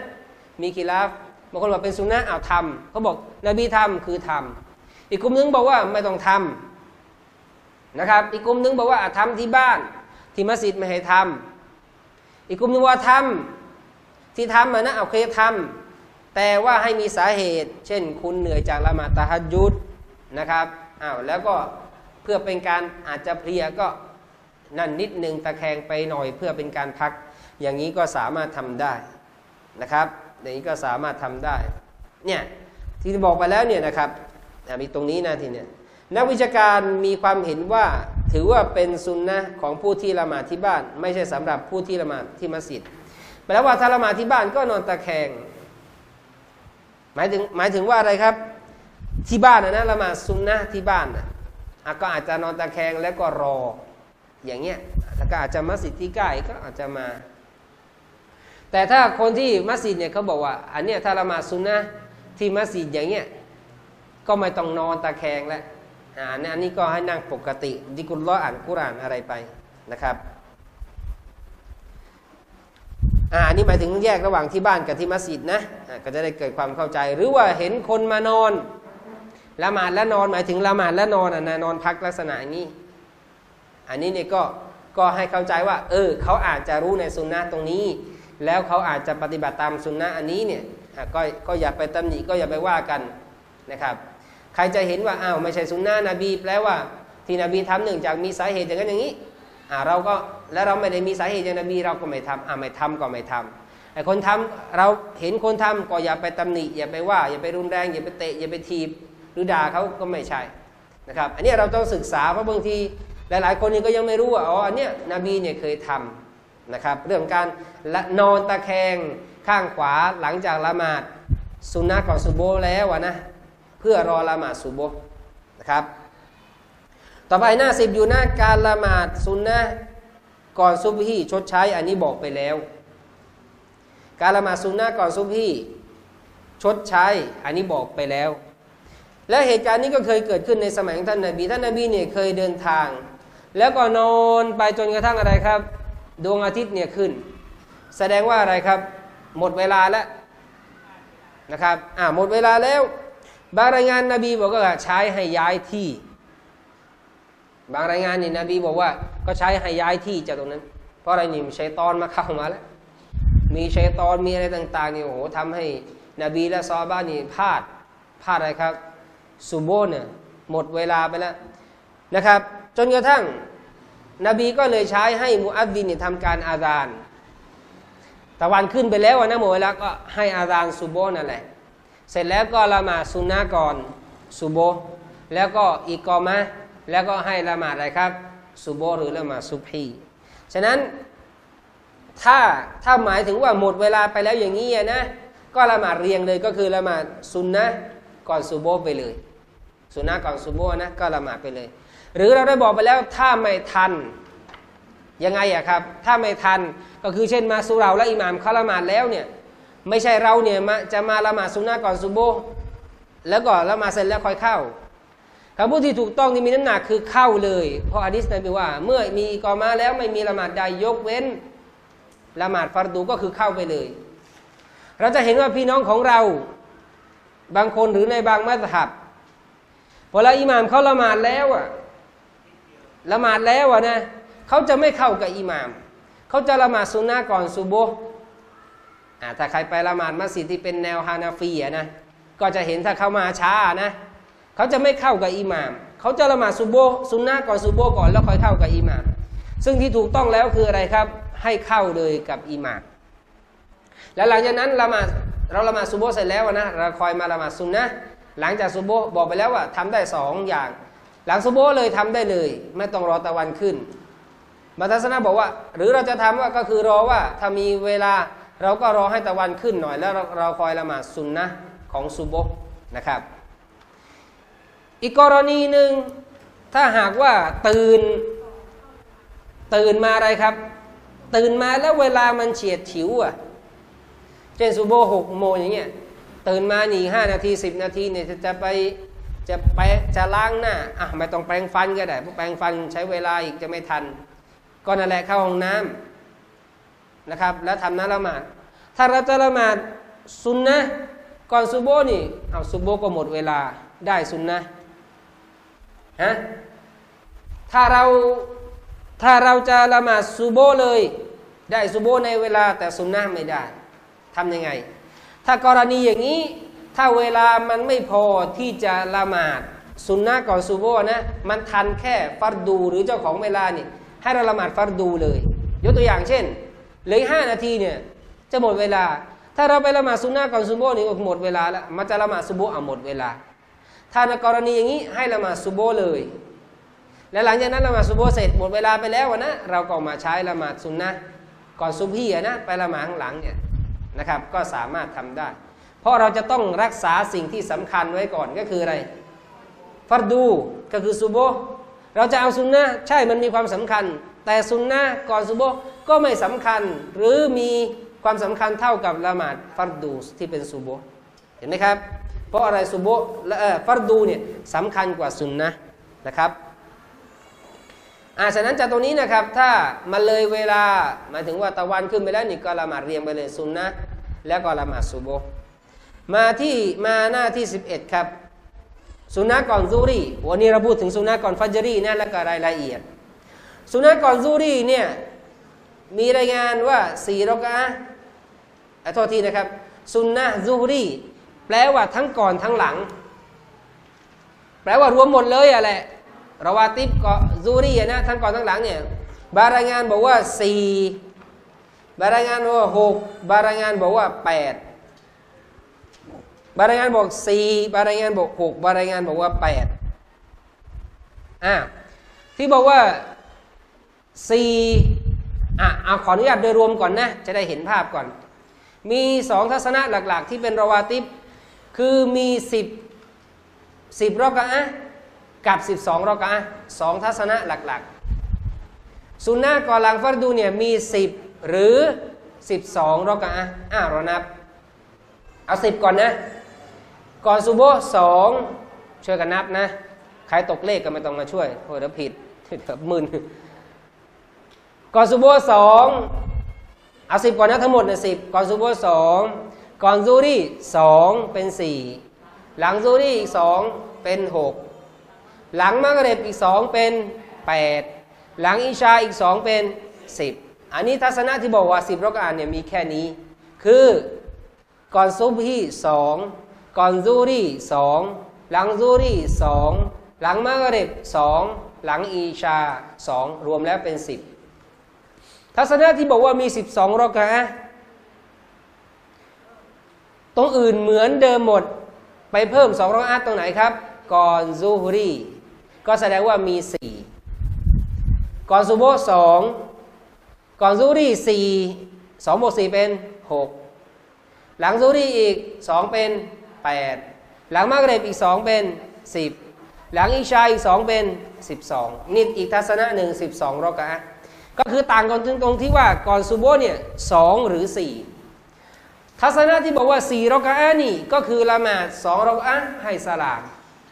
Speaker 1: มีคีราฟบางคนบอกเป็นสุนนะเอาทำเขาบอกนบีทำคือทำอีกกลุ่มนึงบอกว่าไม่ต้องทำนะครับ อีกกลุ่มนึงบอกว่าทำที่บ้าน ที่มัสยิดไม่ให้ทำอีกกลุ่มนึงว่าทำที่ทำอะนะเอาเคยทำแต่ว่าให้มีสาเหตุ เช่น คุณเหนื่อยจากละหมาดตะฮัดยุดนะครับอ้าวแล้วก็ พื่อเป็นการอาจจะเพลียก็นั่นนิดนึงตะแคงไปหน่อยเพื่อเป็นการพัก อย่างนี้ก็สามารถทำได้นะครับอย่างนี้ก็สามารถทำได้เนี่ยที่บอกไปแล้วเนี่ยนะครับมีตรงนี้นะทีเนี่ยนักวิชาการมีความเห็นว่าถือว่าเป็นซุนนะของผู้ที่ละหมาดที่บ้าน ไม่ใช่สำหรับผู้ที่ละหมาดที่มัสยิดแปลว่าถ้าละหมาดที่บ้านก็นอนตะแคง หมายถึงหมายถึงว่าอะไรครับ ที่บ้านนะนะละหมาดซุนนะที่บ้านนะ ก็อาจจะนอนตะแคงแล้วก็รอ อย่างเงี้ยแล้วก็อาจจะมัสยิดที่ใกล้ก็อาจจะมา แต่ถ้าคนที่มัสยิดเนี่ยเขาบอกว่า อันเนี้ยถ้าละมาซุนนะที่มัสยิดอย่างเงี้ยก็ไม่ต้องนอนตะแคงแล้วอันนี้อันนี้ก็ให้นั่งปกติดิกุลล้ออ่านกุรานอะไรไปนะครับอ่าอันนี้หมายถึงแยกระหว่างที่บ้านกับที่มัสยิดนะก็จะได้เกิดความเข้าใจ หรือว่าเห็นคนมานอน ละหมาดและนอนหมายถึงละหมาดและนอนอะนอนพักลักษณะนี้ อันนี้เนี่ยก็ก็ให้เข้าใจว่า เออ เขาอาจจะรู้ในสุนนะตรงนี้ แล้วเขาอาจจะปฏิบัติตามสุนนะอันนี้เนี่ยก็ก็อย่าไปตำหนิก็อย่าไปว่ากันนะครับ ใครจะเห็นว่าอ้าวไม่ใช่สุนนะนบีแปลว่า ที่นบีทำหนึ่งจากมีสาเหตุอย่างนั้นอย่างนี้อ่าเราก็แล้วเราไม่ได้มีสาเหตุอย่างนบีเราก็ไม่ทำอ่าไม่ทำก็ไม่ทำไอ้คนทำเราเห็นคนทำก็อย่าไปตำหนิอย่าไปว่า อย่าไปรุนแรง อย่าไปเตะอย่าไปทีบ หรือด่าเขาก็ไม่ใช่นะครับ อันนี้เราต้องศึกษาเพราะบางทีหลาย ๆ คนนี่ก็ยังไม่รู้ว่าอ๋ออันเนี้ยนบีเนี่ยเคยทำนะครับ เรื่องการนอนตะแคงข้างขวาหลังจากละหมาดสุนนะก่อนสุโบแล้วนะเพื่อรอละหมาดสุโบนะครับ ต่อไปหน้าสิบอยู่หน้าการละหมาดสุนนะก่อนซุบฮีชดใช้อันนี้บอกไปแล้ว การละหมาดสุนนะก่อนซุบฮีชดใช้อันนี้บอกไปแล้ว และเหตุการณ์นี้ก็เคยเกิดขึ้นในสมัยท่านนาบีท่านนาบีเนี่ยเคยเดินทาง แล้วก็นอนไปจนกระทั่งอะไรครับ ดวงอาทิตย์เนี่ยขึ้น แสดงว่าอะไรครับ หมดเวลาแล้วนะครับอ่าหมดเวลาแล้ว บางรายงานนบีบอกว่าใช้ให้ย้ายที่ บางรายงานนี่นบีบอกว่าก็ใช้ให้ย้ายที่จากตรงนั้น เพราะอะไรนี่มีชัยตอนมาเข้ามาแล้ว มีชัยตอนมีอะไรต่างๆนี่โอ้โหทำให้นบีและซอบ้านนี่พลาดพลาดอะไรครับ ซูโบเนี่ยหมดเวลาไปแล้วนะครับ จนกระทั่งนบีก็เลยใช้ให้มูอัดดินทำการอาซานตะวันขึ้นไปแล้วนะหมดเวลาก็ให้อาซานซูโบนั่นแหละ เสร็จแล้วก็ละหมาดซุนนะก่อนซูโบแล้วก็อีกกอมะแล้วก็ให้ละหมาดอะไรครับซูโบหรือละหมาดซุพีฉะนั้นถ้าถ้าหมายถึงว่าหมดเวลาไปแล้วอย่างนี้นะ ก็ละหมาดเรียงเลยก็คือละหมาดซุนนะ ก่อนซูโบไปเลยสุนัขก่อนซูโบนะก็ละหมาดไปเลย หรือเราได้บอกไปแล้วถ้าไม่ทันยังไงอะครับ ถ้าไม่ทันก็คือเช่นมาสุเราและอิหมามเขาละหมาดแล้วเนี่ยไม่ใช่เราเนี่ยมาจะมาละหมาดสุนัขก่อนซูโบแล้วก็ละหมาดเสร็จแล้วค่อยเข้าคำพูดที่ถูกต้องที่มีน้ำหนักคือเข้าเลย เพราะอะดิษนบีว่า เมื่อมีกอมาแล้วไม่มีละหมาดใดยกเว้น ละหมาดฟารดูก็คือเข้าไปเลย เราจะเห็นว่าพี่น้องของเรา บางคนหรือในบางมัสยิดพอละอิหมามเขาละหมาดแล้วอะละหมาดแล้วอะนะเขาจะไม่เข้ากับอิหมาม เขาจะละหมาดซุนนะก่อนซูโบอ่าถ้าใครไปละหมาดมัสยิดที่เป็นแนวฮานาฟีอะนะก็จะเห็นถ้าเขามาช้านะเขาจะไม่เข้ากับอิหมาม เขาจะละหมาดซูโบซุนนะก่อนซูโบก่อนแล้วค่อยเข้ากับอิหมาม ซึ่งที่ถูกต้องแล้วคืออะไรครับ ให้เข้าเลยกับอิหมาม แล้วหลังจากนั้นละหมาด เราละหมาดซุโบเสร็จแล้วนะเราคอยมาละหมาดซุนนะหลังจากซุโบบอกไปแล้วว่าทำได้สองอย่าง หลังซุโบเลยทำได้เลย ไม่ต้องรอตะวันขึ้นมาทัศนะบอกว่า หรือเราจะทำว่าก็คือรอว่าถ้ามีเวลาเราก็รอให้ตะวันขึ้นหน่อยแล้วเราเราคอยละหมาดซุนนะของซุโบนะครับ อีกกรณีหนึ่งถ้าหากว่าตื่นตื่นมาอะไรครับ ตื่นมาแล้วเวลามันเฉียดฉิวอะ เช่นซูโบหกโมอย่างเงี้ยตื่นมาหนีห้านาทีสิบนาทีเนี่ยจะจะไปจะไปจะล้างหน้าอะไม่ต้องแปรงฟันก็ได้เพราะแปรงฟันใช้เวลาอีกจะไม่ทัน ก็นั่นแหละเข้าห้องน้ำนะครับ แล้วทำน้ำละหมาดถ้าเราจะละหมาดซุนนะก่อนซูโบนี่เอาซูโบก็หมดเวลาได้ซุนนะฮะถ้าเราถ้าเราจะละหมาดซูโบเลย ได้ซูโบในเวลาแต่ซุนนะไม่ได้ ทำยังไง ถ้ากรณีอย่างนี้ ถ้าเวลามันไม่พอที่จะละหมาดซุนนะก่อนซูโบนะมันทันแค่ฟัรดูหรือเจ้าของเวลานี่ให้เราละหมาดฟัรดูเลย ยกตัวอย่างเช่นเหลือห้านาทีเนี่ยจะหมดเวลา ถ้าเราไปละหมาดซุนนะก่อนซูโบนี่หมดเวลาแล้วมันจะละหมาดซูโบอะหมดเวลา ถ้าในกรณีอย่างนี้ให้ละหมาดซูโบเลย และหลังจากนั้นละหมาดซุโบเสร็จหมดเวลาไปแล้วนะเราก็มาใช้ละหมาดซุนนะก่อนซุบฮีนะไปละหมาดข้างหลังเนี่ย นะครับ ก็สามารถทำได้ เพราะเราจะต้องรักษาสิ่งที่สำคัญไว้ก่อนก็คืออะไรฟัรดูก็คือซุโบเราจะเอาซุนนะใช่มันมีความสำคัญ แต่ซุนนะก่อนซุโบก็ไม่สำคัญหรือมีความสำคัญเท่ากับละหมาดฟัรดูที่เป็นซุโบเห็นไหมครับ เพราะอะไรซุโบและฟัรดูเนี่ยสำคัญกว่าซุนนะนะครับ อ่าฉะนั้นจากตรงนี้นะครับ ถ้ามันเลยเวลาหมายถึงว่าตะวันขึ้นไปแล้วนี่ก็ละหมาดเรียงไปเลยซุนนะแล้วก็ละหมาดซุโบมาที่มาหน้าที่ 11 ครับสุนนะก่อนซูรีวันนี้เราพูดถึงสุนนะก่อนฟัจรีนะแล้วก็รายละเอียด สุนนะก่อนซูรีเนี่ยมีรายงานว่าสี่รอกะอะโทษทีนะครับ สุนนะซูรีแปลว่าทั้งก่อนทั้งหลัง แปลว่ารวมหมดเลยอะแหละ ราวาติบก็ซูรีนะทั้งก่อนทั้งหลังเนี่ยบารายงานบอกว่าสี่บารายงานบอกว่าหกบารายงานบอกว่าแปดบารายงานบอกสี่บารายงานบอกหกบารายงานบอกว่าแปดอ่าที่บอกว่าสี่อะเอาขออนุญาตโดยรวมก่อนนะ จะได้เห็นภาพก่อน มีสองทัศนะหลัก ๆ ที่เป็นราวาติบคือมีสิบสิบรอกะอะ กับสิบสองรอกะอะสองทัศนะหลักๆซุนนะก่อนหลังฟัรดูเนี่ยมีสิบหรือสิบสองรอกะอะอะเรานับ เอาสิบก่อนนะ ก่อนซูโบสองช่วยกันนับนะ ใครตกเลขก็ไม่ต้องมาช่วยโอ้เดี๋ยวผิดเดี๋ยวมึนก่อนซูโบสองเอาสิบก่อนนะทั้งหมดเนี่ยสิบก่อนซูโบสองก่อนซูรี่สองเป็นสี่หลังซูรี่อีกสองเป็นหก หลังมักเร็บอีกสองเป็นแปดหลังอิชาอีกสองเป็นสิบอันนี้ทัศนะที่บอกว่าสิบรักอ่านเนี่ยมีแค่นี้ คือก่อนซุบฮีสองก่อนซูรีสองหลังซูรีสองหลังมักริบสองหลังอีชาสองรวมแล้วเป็นสิบทัศนะที่บอกว่ามีสิบสองรอกะตรงอื่นเหมือนเดิมหมด ไปเพิ่มสองรอกะตรงไหนครับ ก่อนซูฮรี ก็แสดงว่ามีสี่ก่อนซูโบสองก่อนซูรีสี่สองบวกสี่เป็นหกหลังซูรีอีกสองเป็นแปดหลังมักเรบอีกสองเป็นสิบหลังอิชาอีกสองเป็นสิบสองนี่อีกทัศนะหนึ่งสิบสองรอกะก็คือต่างกันตรงที่ว่าก่อนซูโบเนี่ยสองหรือสี่ทัศนะที่บอกว่าสี่รอกะนี่ก็คือละหมาดสองรอกะให้สลาม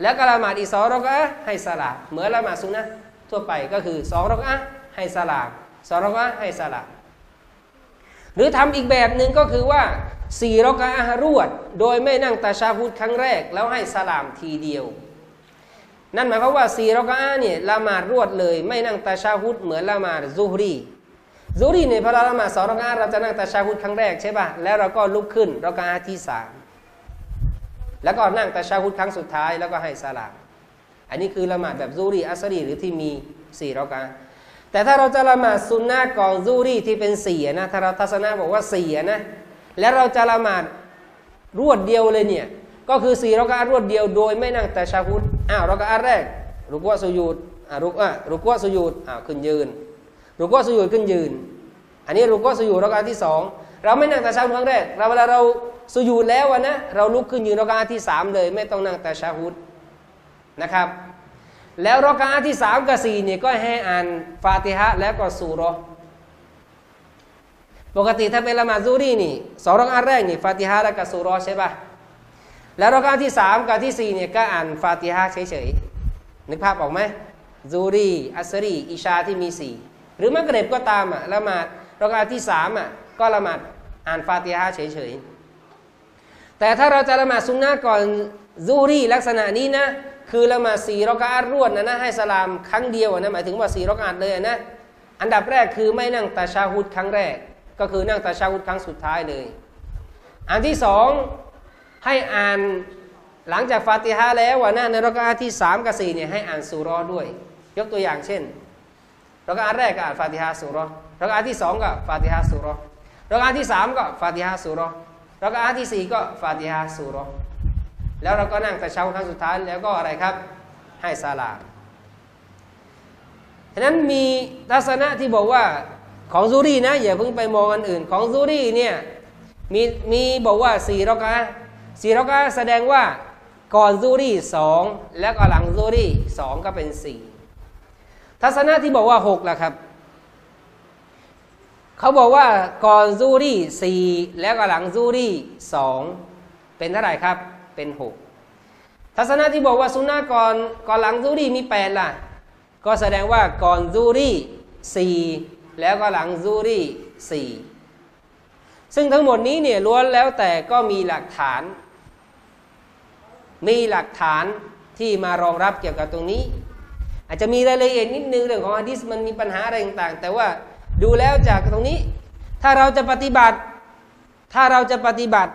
Speaker 1: แล้วก็ละหมาดอีกสองรอกะให้สลามเหมือนละหมาดสุนนะทั่วไปก็คือสองรอกะให้สลามสองรอกะให้สลามหรือทำอีกแบบหนึ่งก็คือว่าสี่รอกะรวด โดยไม่นั่งตาชาพุดครั้งแรก แล้วให้สลามทีเดียว นั่นหมายความว่าสี่รอกะเนี่ยละหมาดรวดเลย ไม่นั่งตาชาพุดเหมือนละหมาดซูฮรีซูฮรีเนี่ยพอเราละหมาดสองรอกะเราจะนั่งตาชาพุดครั้งแรกใช่ป่ะแล้วเราก็ลุกขึ้นรอกะที่สาม แล้วก็นั่งตาชาพุดครั้งสุดท้ายแล้วก็ให้สลามอันนี้คือละหมาดแบบซูรีอัสรีหรือที่มีสี่รอกะแต่ถ้าเราจะละหมาดซุนนะก่อนซูรีที่เป็นสี่นะถ้าเราทัศนะบอกว่าสี่นะแล้วเราจะละหมาดรวดเดียวเลยเนี่ยก็คือสี่รักอะรวดเดียวโดยไม่นั่งต่ชาพุดอ้าวรักอะแรกรุกวะสุยูดอ่ารุกอะรุกวะสุยูดอ้าวขึ้นยืน รุกวะสุยูดขึ้นยืน อันนี้รุกวะสุยูดรักอะที่สองเราไม่นั่งต่ชาพุดครั้งแรกเราเวลาเรา สุยูดแล้วนะเราลุกขึ้นยืนรักอะที่สามเลย ไม่ต้องนั่งแต่ชาพุดนะครับ แล้วรอกาที่สามกับสี่เนี่ยก็ให้อ่านฟาติฮะแล้วก็สูรอปกติถ้าเป็นละหมาดซูรีนี่สองรอกาแรกนี่ฟาติฮะแล้วก็สูรอใช่ปะแล้วรอกาที่สามกับที่สี่เนี่ยก็อ่านฟาติฮะเฉยๆนึกภาพออกไหมซูรีอัสรีอิชาที่มีสี่หรือมักเร็บก็ตามอะละหมาดรอกาที่สามอะก็ละหมาดอ่านฟาติฮะเฉยๆ แต่ถ้าเราจะละหมาดซุนนะก่อนซูรีลักษณะนี้นะ คือละหมาดสี่รอกาตรวดนะนะให้สลามครั้งเดียวนะหมายถึงว่าสี่รอกาตเลยนะอันดับแรกคือไม่นั่งตาชาฮุดครั้งแรก ก็คือนั่งตาชาฮุดครั้งสุดท้ายเลย อันที่สองให้อ่านหลังจากฟาติฮะแล้วว่านะในรอกาที่สามกับสี่เนี่ยให้อ่านสุรอด้วย ยกตัวอย่างเช่นรอกาแรกก็อ่านฟาติฮะสุรอรอกาที่สองก็ฟาติฮะสุรอรอกาที่สามก็ฟาติฮะสุรอ รอกาที่สี่ก็ฟาติฮะสุรอแล้วเราก็นั่งตะเช้าครั้งสุดท้ายแล้วก็อะไรครับ ให้ซาลาฉะนั้นมีทัศนะที่บอกว่าของซูรีนะอย่าเพิ่งไปมองอันอื่น ของซูรีเนี่ยมีมีบอกว่าสี่รอกาสี่รอกาแสดงว่าก่อนซูรีสองแล้วก็หลังซูรีสองก็เป็นสี่ทัศนะที่บอกว่าหกล่ะครับ เขาบอกว่าก่อนซูรี่สี่แล้วก็หลังซูรี่สองเป็นเท่าไหร่ครับเป็นหกทัศนะที่บอกว่าสุนนะก่อนก่อนหลังซูรี่มีแปดล่ะ ก็แสดงว่าก่อนซูรี่สี่แล้วก็หลังซูรี่สี่ซึ่งทั้งหมดนี้เนี่ยล้วนแล้วแต่ก็มีหลักฐาน มีหลักฐานที่มารองรับเกี่ยวกับตรงนี้ อาจจะมีรายละเอียดนิดนึงเรื่องของฮะดิษมันมีปัญหาอะไรต่างๆ แต่ว่า ดูแล้วจากตรงนี้ ถ้าเราจะปฏิบัติ ถ้าเราจะปฏิบัติ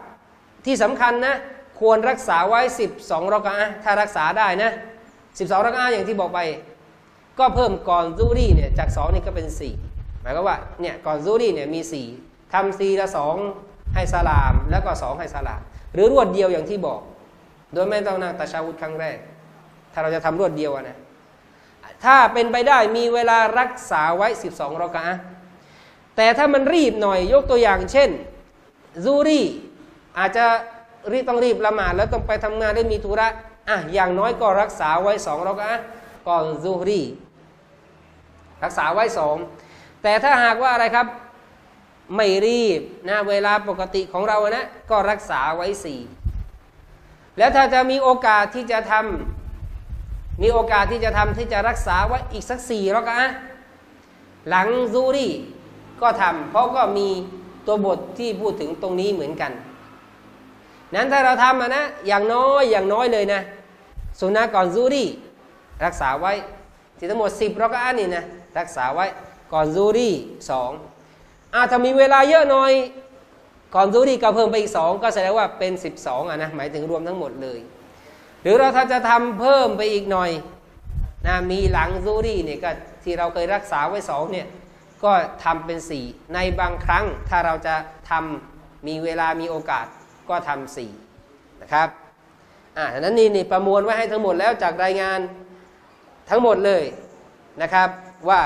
Speaker 1: ที่สำคัญนะ ควรรักษาไว้ 12รอกะถ้ารักษาได้นะ 12รอกะอย่างที่บอกไป ก็เพิ่มก่อนซูรีเนี่ยจาก2นี่ก็เป็น 4 หมายความว่าเนี่ยก่อนซูรีเนี่ยมี 4ทำซีละสองให้สลาม แล้วก็2ให้สลาม หรือรวดเดียวอย่างที่บอก โดยไม่ต้องนั่งตะชาวุธครั้งแรก ถ้าเราจะทำรวดเดียวนะ ถ้าเป็นไปได้มีเวลารักษาไว้ 12รอกะแต่ถ้ามันรีบหน่อยยกตัวอย่างเช่นซูรี่อาจจะรีบต้องรีบละหมาดแล้วต้องไปทำงานได้มีธุระอะอย่างน้อยก็รักษาไว้สองรอกะก่อนซูรี่รักษาไว้สองแต่ถ้าหากว่าอะไรครับไม่รีบนะเวลาปกติของเรานะก็รักษาไว้สี่แล้วถ้าจะมีโอกาสที่จะทำ มีโอกาสที่จะทำที่จะรักษาไว้อีกสักสี่รอกะหลังซูรี่ก็ทำเพราะก็มีตัวบทที่พูดถึงตรงนี้เหมือนกัน นั้นถ้าเราทำนะอย่างน้อยอย่างน้อยเลยนะสุนัขก่อนซูรี่รักษาไว้ที่ทั้งหมด 10รอกอันนี่นะรักษาไว้ก่อนซูรี่สองอาถ้ามีเวลาเยอะหน่อยก่อนซูรี่ก็เพิ่มไปอีกสองก็แสดงว่าเป็น 12อะนะหมายถึงรวมทั้งหมดเลย หรือเราถ้าจะทำเพิ่มไปอีกหน่อยนะมีหลังซูรี่เนี่ยก็ที่เราเคยรักษาไว้สองเนี่ยก็ทำเป็นสี่ในบางครั้งถ้าเราจะทำมีเวลามีโอกาสก็ทำสี่นะครับอ่านั้นนี่นี่ประมวลไว้ให้ทั้งหมดแล้วจากรายงานทั้งหมดเลยนะครับว่า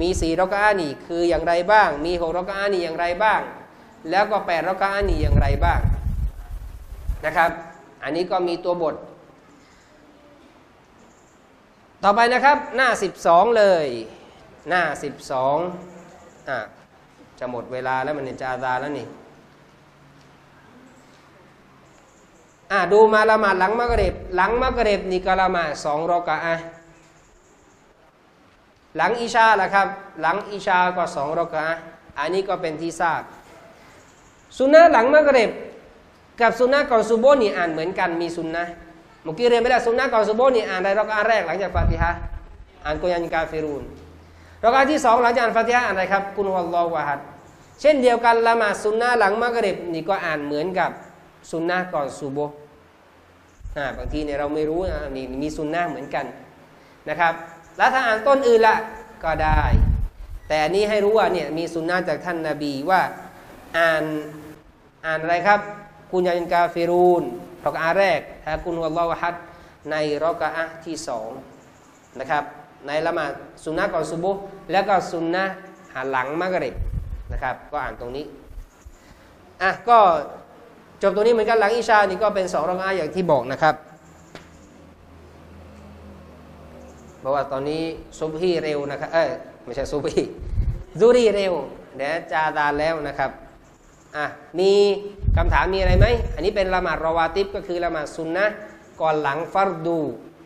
Speaker 1: มีสี่รอกานี่คืออย่างไรบ้าง มีหกรอกานี่อย่างไรบ้าง แล้วก็แปดรอกานี่อย่างไรบ้างนะครับ อันนี้ก็มีตัวบท ต่อไปนะครับหน้า 12 เลย หน้า 12อ่าจะหมดเวลาแล้วมันจะอาซาแล้วนี่อ่าดูมาละหมาดหลังมักริบหลังมักริบนี่ก็ละหมาดสองรอกะอะหลังอิชาละครับ หลังอิชาก็สองรอกะอะอันนี้ก็เป็นที่ทราบสุนนะหลังมักริบกับสุนนะก่อนซุโบนี่อ่านเหมือนกันมีสุนนะ เมื่อกี้เรียนไปแล้วสุนนะก่อนซุโบนี่อ่านในรอกะแรกหลังจากฟาติฮะอ่านกุยันกาฟิรูนรอกะที่สองหลังจากอ่านฟาติฮะอ่านอะไรครับกุนฮัลลอฮฺวะฮัดเช่นเดียวกันละหมาดสุนนะหลังมักริบนี่ก็อ่านเหมือนกับสุนนะก่อนซูโบ่บางทีเนี่ยเราไม่รู้นะนี่มีสุนนะเหมือนกันนะครับ แล้วถ้าอ่านต้นอื่นละก็ได้ แต่นี้ให้รู้ว่าเนี่ยมีสุนนะจากท่านนาบีว่าอ่านอ่านอะไรครับกุญยานกาเฟรูน รอกอาแรกฮะกุนวัลลอฮฮัดในรอกอาที่สองนะครับ ในละหมาดสุนนะก่อนซูโบแล้วก็สุนนะหันหลังมักริบนะครับ ก็อ่านตรงนี้อะก็จบตรงนี้เหมือนกันหลังอิชานี่ก็เป็นสองรองอาอย่างที่บอกนะครับราะว่าตอนนี้ซุบฮีเร็วนะครับเอ้ยไม่ใช่ซุบฮีซูรีเร็วเดี๋ยวจาดานแล้วนะครับ อะมีคำถามมีอะไรไหมอันนี้เป็นละหมาดรอวาติบก็คือละหมาดซุนนะก่อนหลังฟัรดู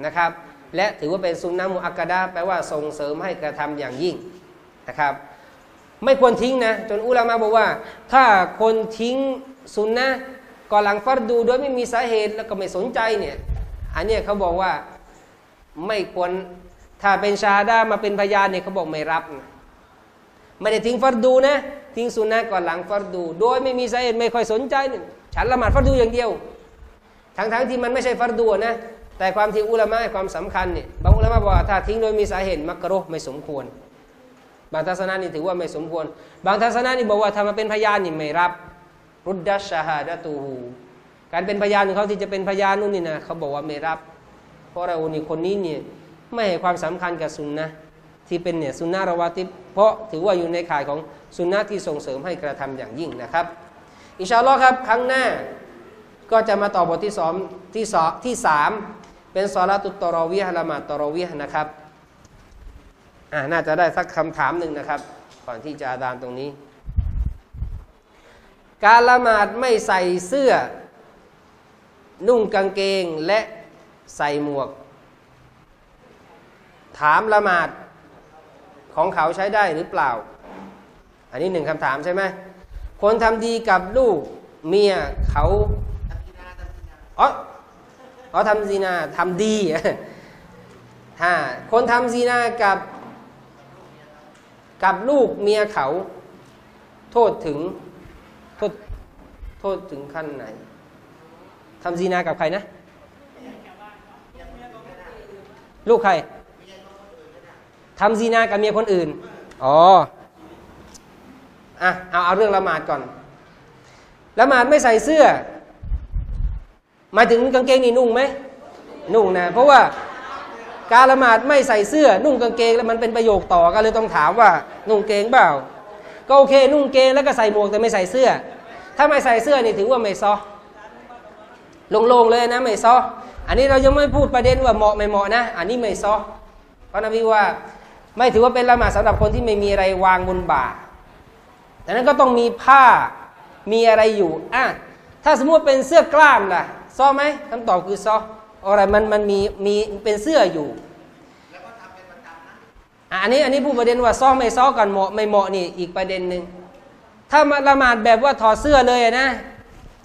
Speaker 1: นะครับ และถือว่าเป็นซุนนะมุอักกะดาแปลว่าส่งเสริมให้กระทำอย่างยิ่งนะครับ ไม่ควรทิ้งนะจนอุลามะบอกว่า ถ้าคนทิ้งซุนนะก่อนหลังฟัรดูโดยไม่มีสาเหตุแล้วก็ไม่สนใจเนี่ยอันนี้เขาบอกว่าไม่ควรถ้าเป็นชาดามาเป็นพยานเนี่ยเขาบอกไม่รับนะ ไม่ได้ทิ้งฟัรดูนะ ทิ้งสุนนะก่อนหลังฟัรดู โดยไม่มีสาเหตุไม่ค่อยสนใจ ฉันละหมาดฟัรดูอย่างเดียว ทั้งๆทที่มันไม่ใช่ฟัรดูนะแต่ความที่อุลามะให้ความสำคัญเนี่ยบางอุลามะบอกว่าถ้าทิ้งโดยมีสาเหตุมักกะโรไม่สมควร บางทัศนะนี่ถือว่าไม่สมควร บางทัศนะนี่บอกว่าถ้ามาเป็นพยานนี่ไม่รับรุดดัชชาฮาดะตูฮูการเป็นพยานของเขาที่จะเป็นพยานนู่นนี่นะเขาบอกว่าไม่รับ เพราะเรานี่คนนี้เนี่ยไม่ให้ความสำคัญกับสุนนะ ที่เป็นเนี่ยสุนนะระวาติเพราะถือว่าอยู่ในข่ายของสุนนะที่ส่งเสริมให้กระทำอย่างยิ่งนะครับ อินชาอัลลอฮ์ครับ ครั้งหน้าก็จะมาต่อบทที่สองที่สองที่สามเป็นซอลาตุตอรอวีฮ์ละมาตอรอวีฮ์นะครับอ่าน่าจะได้สักคำถามหนึ่งนะครับ ก่อนที่จะอาดานตรงนี้ การละหมาดไม่ใส่เสื้อ นุ่งกางเกงและใส่หมวก ถามละหมาด ของเขาใช้ได้หรือเปล่า อันนี้หนึ่งคำถามใช่ไหมคนทำดีกับลูกเมียเขาอ๋ออ๋อทำซีนาทำดีฮ่าคนทำซีนากับ กับลูกเมียเขา โทษถึง โทษโทษถึงขั้นไหนทำซีนากับใครนะ ลูกใคร ทำซีนากับเมียคนอื่น อ๋ออะเอาเอาเรื่องละหมาดก่อน ละหมาดไม่ใส่เสื้อหมายถึงกางเกงนี่นุ่งไหม นุ่งนะ เพราะว่าการละหมาดไม่ใส่เสื้อ นุ่งกางเกงแล้วมันเป็นประโยคต่อกันเลยต้องถามว่า นุ่งเกงเปล่า ก็โอเค นุ่งเกงแล้วก็ใส่หมวกแต่ไม่ใส่เสื้อ ถ้าไม่ใส่เสื้อนี่ถือว่าไม่ซอโลงๆเลยนะไม่ซออันนี้เรายังไม่พูดประเด็นว่าเหมาะไม่เหมาะนะ อันนี้ไม่ซอเพราะนบีว่า ไม่ถือว่าเป็นละหมาดสำหรับคนที่ไม่มีอะไรวางบนบ่าดังนั้นก็ต้องมีผ้ามีอะไรอยู่อะถ้าสมมติเป็นเสื้อกล้ามล่ะซ้อไหมคำตอบคือซ้ออะไรมันมันมีมีเป็นเสื้ออยู่อะอันนี้อันนี้พูดประเด็นว่าซ้อไม่ซ้อกันเหมาะไม่เหมาะนี่อีกประเด็นหนึ่งถ้ามาละหมาดแบบว่าถอดเสื้อเลยนะ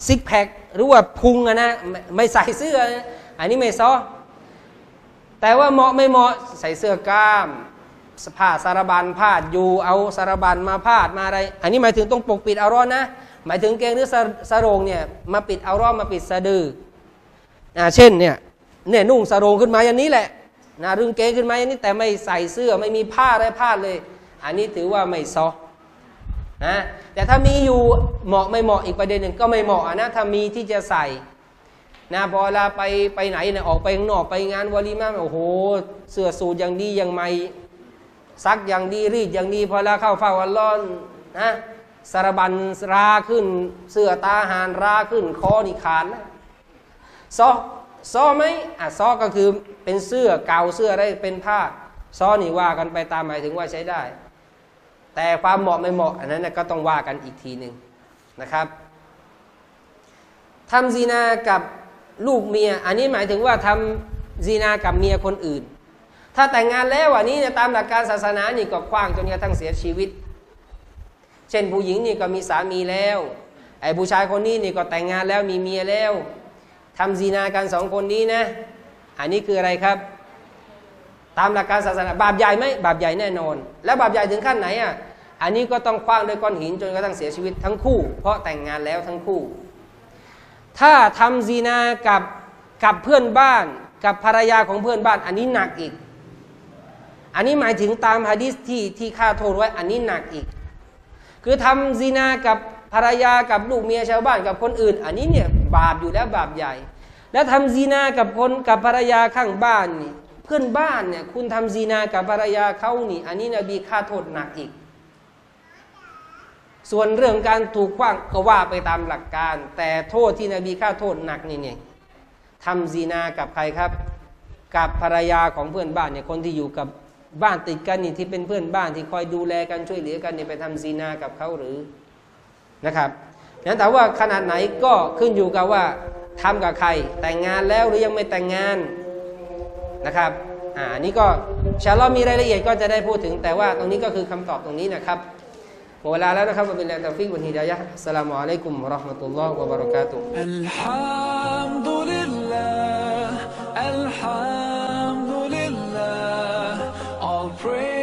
Speaker 1: ซิกแพคหรือว่าพุงนะไม่ใส่เสื้อ อันนี้ไม่ซ้อแต่ว่าเหมาะไม่เหมาะใส่เสื้อกล้าม ผ้าสารบันพาดอยู่เอาสารบันมาพาดมาอะไร อันนี้หมายถึงต้องปกปิดเอาร้อนนะ หมายถึงเกงหรือสสรงเนี่ยมาปิดเอาร้อนมาปิดสะดืออ่าเช่นเนี่ยเนี่ยนุ่งสรงขึ้นมาอย่างนี้แหละนะรึงเกงขึ้นมาอย่างนี้แต่ไม่ใส่เสื้อไม่มีผ้าอะไรพาดเลย อันนี้ถือว่าไม่ซอนะแต่ถ้ามีอยู่เหมาะไม่เหมาะอีกประเด็นหนึ่งก็ไม่เหมาะนะถ้ามีที่จะใส่นะพอเวลาไปไปไหนเนี่ยออกไปข้างนอกไปงานวอลีมาโอ้โห เสื้อสูทอย่างดีอย่างใหม่ ซักอย่างดีรีดอย่างดีพอแล้วเข้าเฝ้าอัลลอฮ์นะสารบันราขึ้น เสื้อตาหานราขึ้น คอนี่ขาดแล้วซอซอไหมอะซอก็คือเป็นเสื้อเก่าเสื้ออะไรเป็นผ้าซอนี่ว่ากันไปตามหมายถึงว่าใช้ได้ แต่ความเหมาะไม่เหมาะ อันนั้นก็ต้องว่ากันอีกทีหนึ่งนะครับทำซีนากับลูกเมีย อันนี้หมายถึงว่าทำซีนากับเมียคนอื่น ถ้าแต่งงานแล้วอันนี้เนี่ยตามหลักการศาสนานี่ก็กว้างจนกระทั่งเสียชีวิต เช่นผู้หญิงนี่ก็มีสามีแล้วไอ้ผู้ชายคนนี้นี่ก็แต่งงานแล้วมีเมียแล้วทำซีนากันสองคนนี้นะ อันนี้คืออะไรครับ ตามหลักการศาสนา บาปใหญ่ไหมบาปใหญ่แน่นอน แล้วบาปใหญ่ถึงขั้นไหนอะอันนี้ก็ต้องคว้างด้วยก้อนหินจนกระทั่งเสียชีวิตทั้งคู่ เพราะแต่งงานแล้วทั้งคู่ ถ้าทำซีนากับกับเพื่อนบ้าน กับภรรยาของเพื่อนบ้าน อันนี้หนักอีก อันนี้หมายถึงตามฮะดิษที่ที่ข้าโทษไว้ อันนี้หนักอีก คือทำซีนากับภรรยากับลูกเมียชาวบ้านกับคนอื่น อันนี้เนี่ยบาปอยู่แล้วบาปใหญ่ แล้วทำซีนากับคนกับภรรยาข้างบ้านนี่เพื่อนบ้านเนี่ยคุณทำซีนากับภรรยาเขานี่ อันนี้นบีฆ่าโทษหนักอีก ส่วนเรื่องการถูกขว้างก็ว่าไปตามหลักการ แต่โทษที่นบีฆ่าโทษหนักนี่เนี่ยทำซีนากับใครครับ กับภรรยาของเพื่อนบ้านเนี่ยคนที่อยู่กับ บ้านติดกันนี่ที่เป็นเพื่อนบ้านที่คอยดูแลกันช่วยเหลือกันนี่ไปทำซีนากับเขาหรือนะครับนั้นแต่ว่าขนาดไหนก็ขึ้นอยู่กับว่าทำกับใคร แต่งงานแล้วหรือยังไม่แต่งงานนะครับอ่านี่ก็ชาลอมีรายละเอียดก็จะได้พูดถึงแต่ว่าตรงนี้ก็คือคำตอบตรงนี้นะครับหมดเวลาแล้วนะครับเป็นแรงตฟิกวันฮิดายะอัสลามุอะลัยกุมรอห์มะตุลลอฮ์วะบะรากาตุฮ์
Speaker 2: อัลฮัมดุลิลาห์ pray.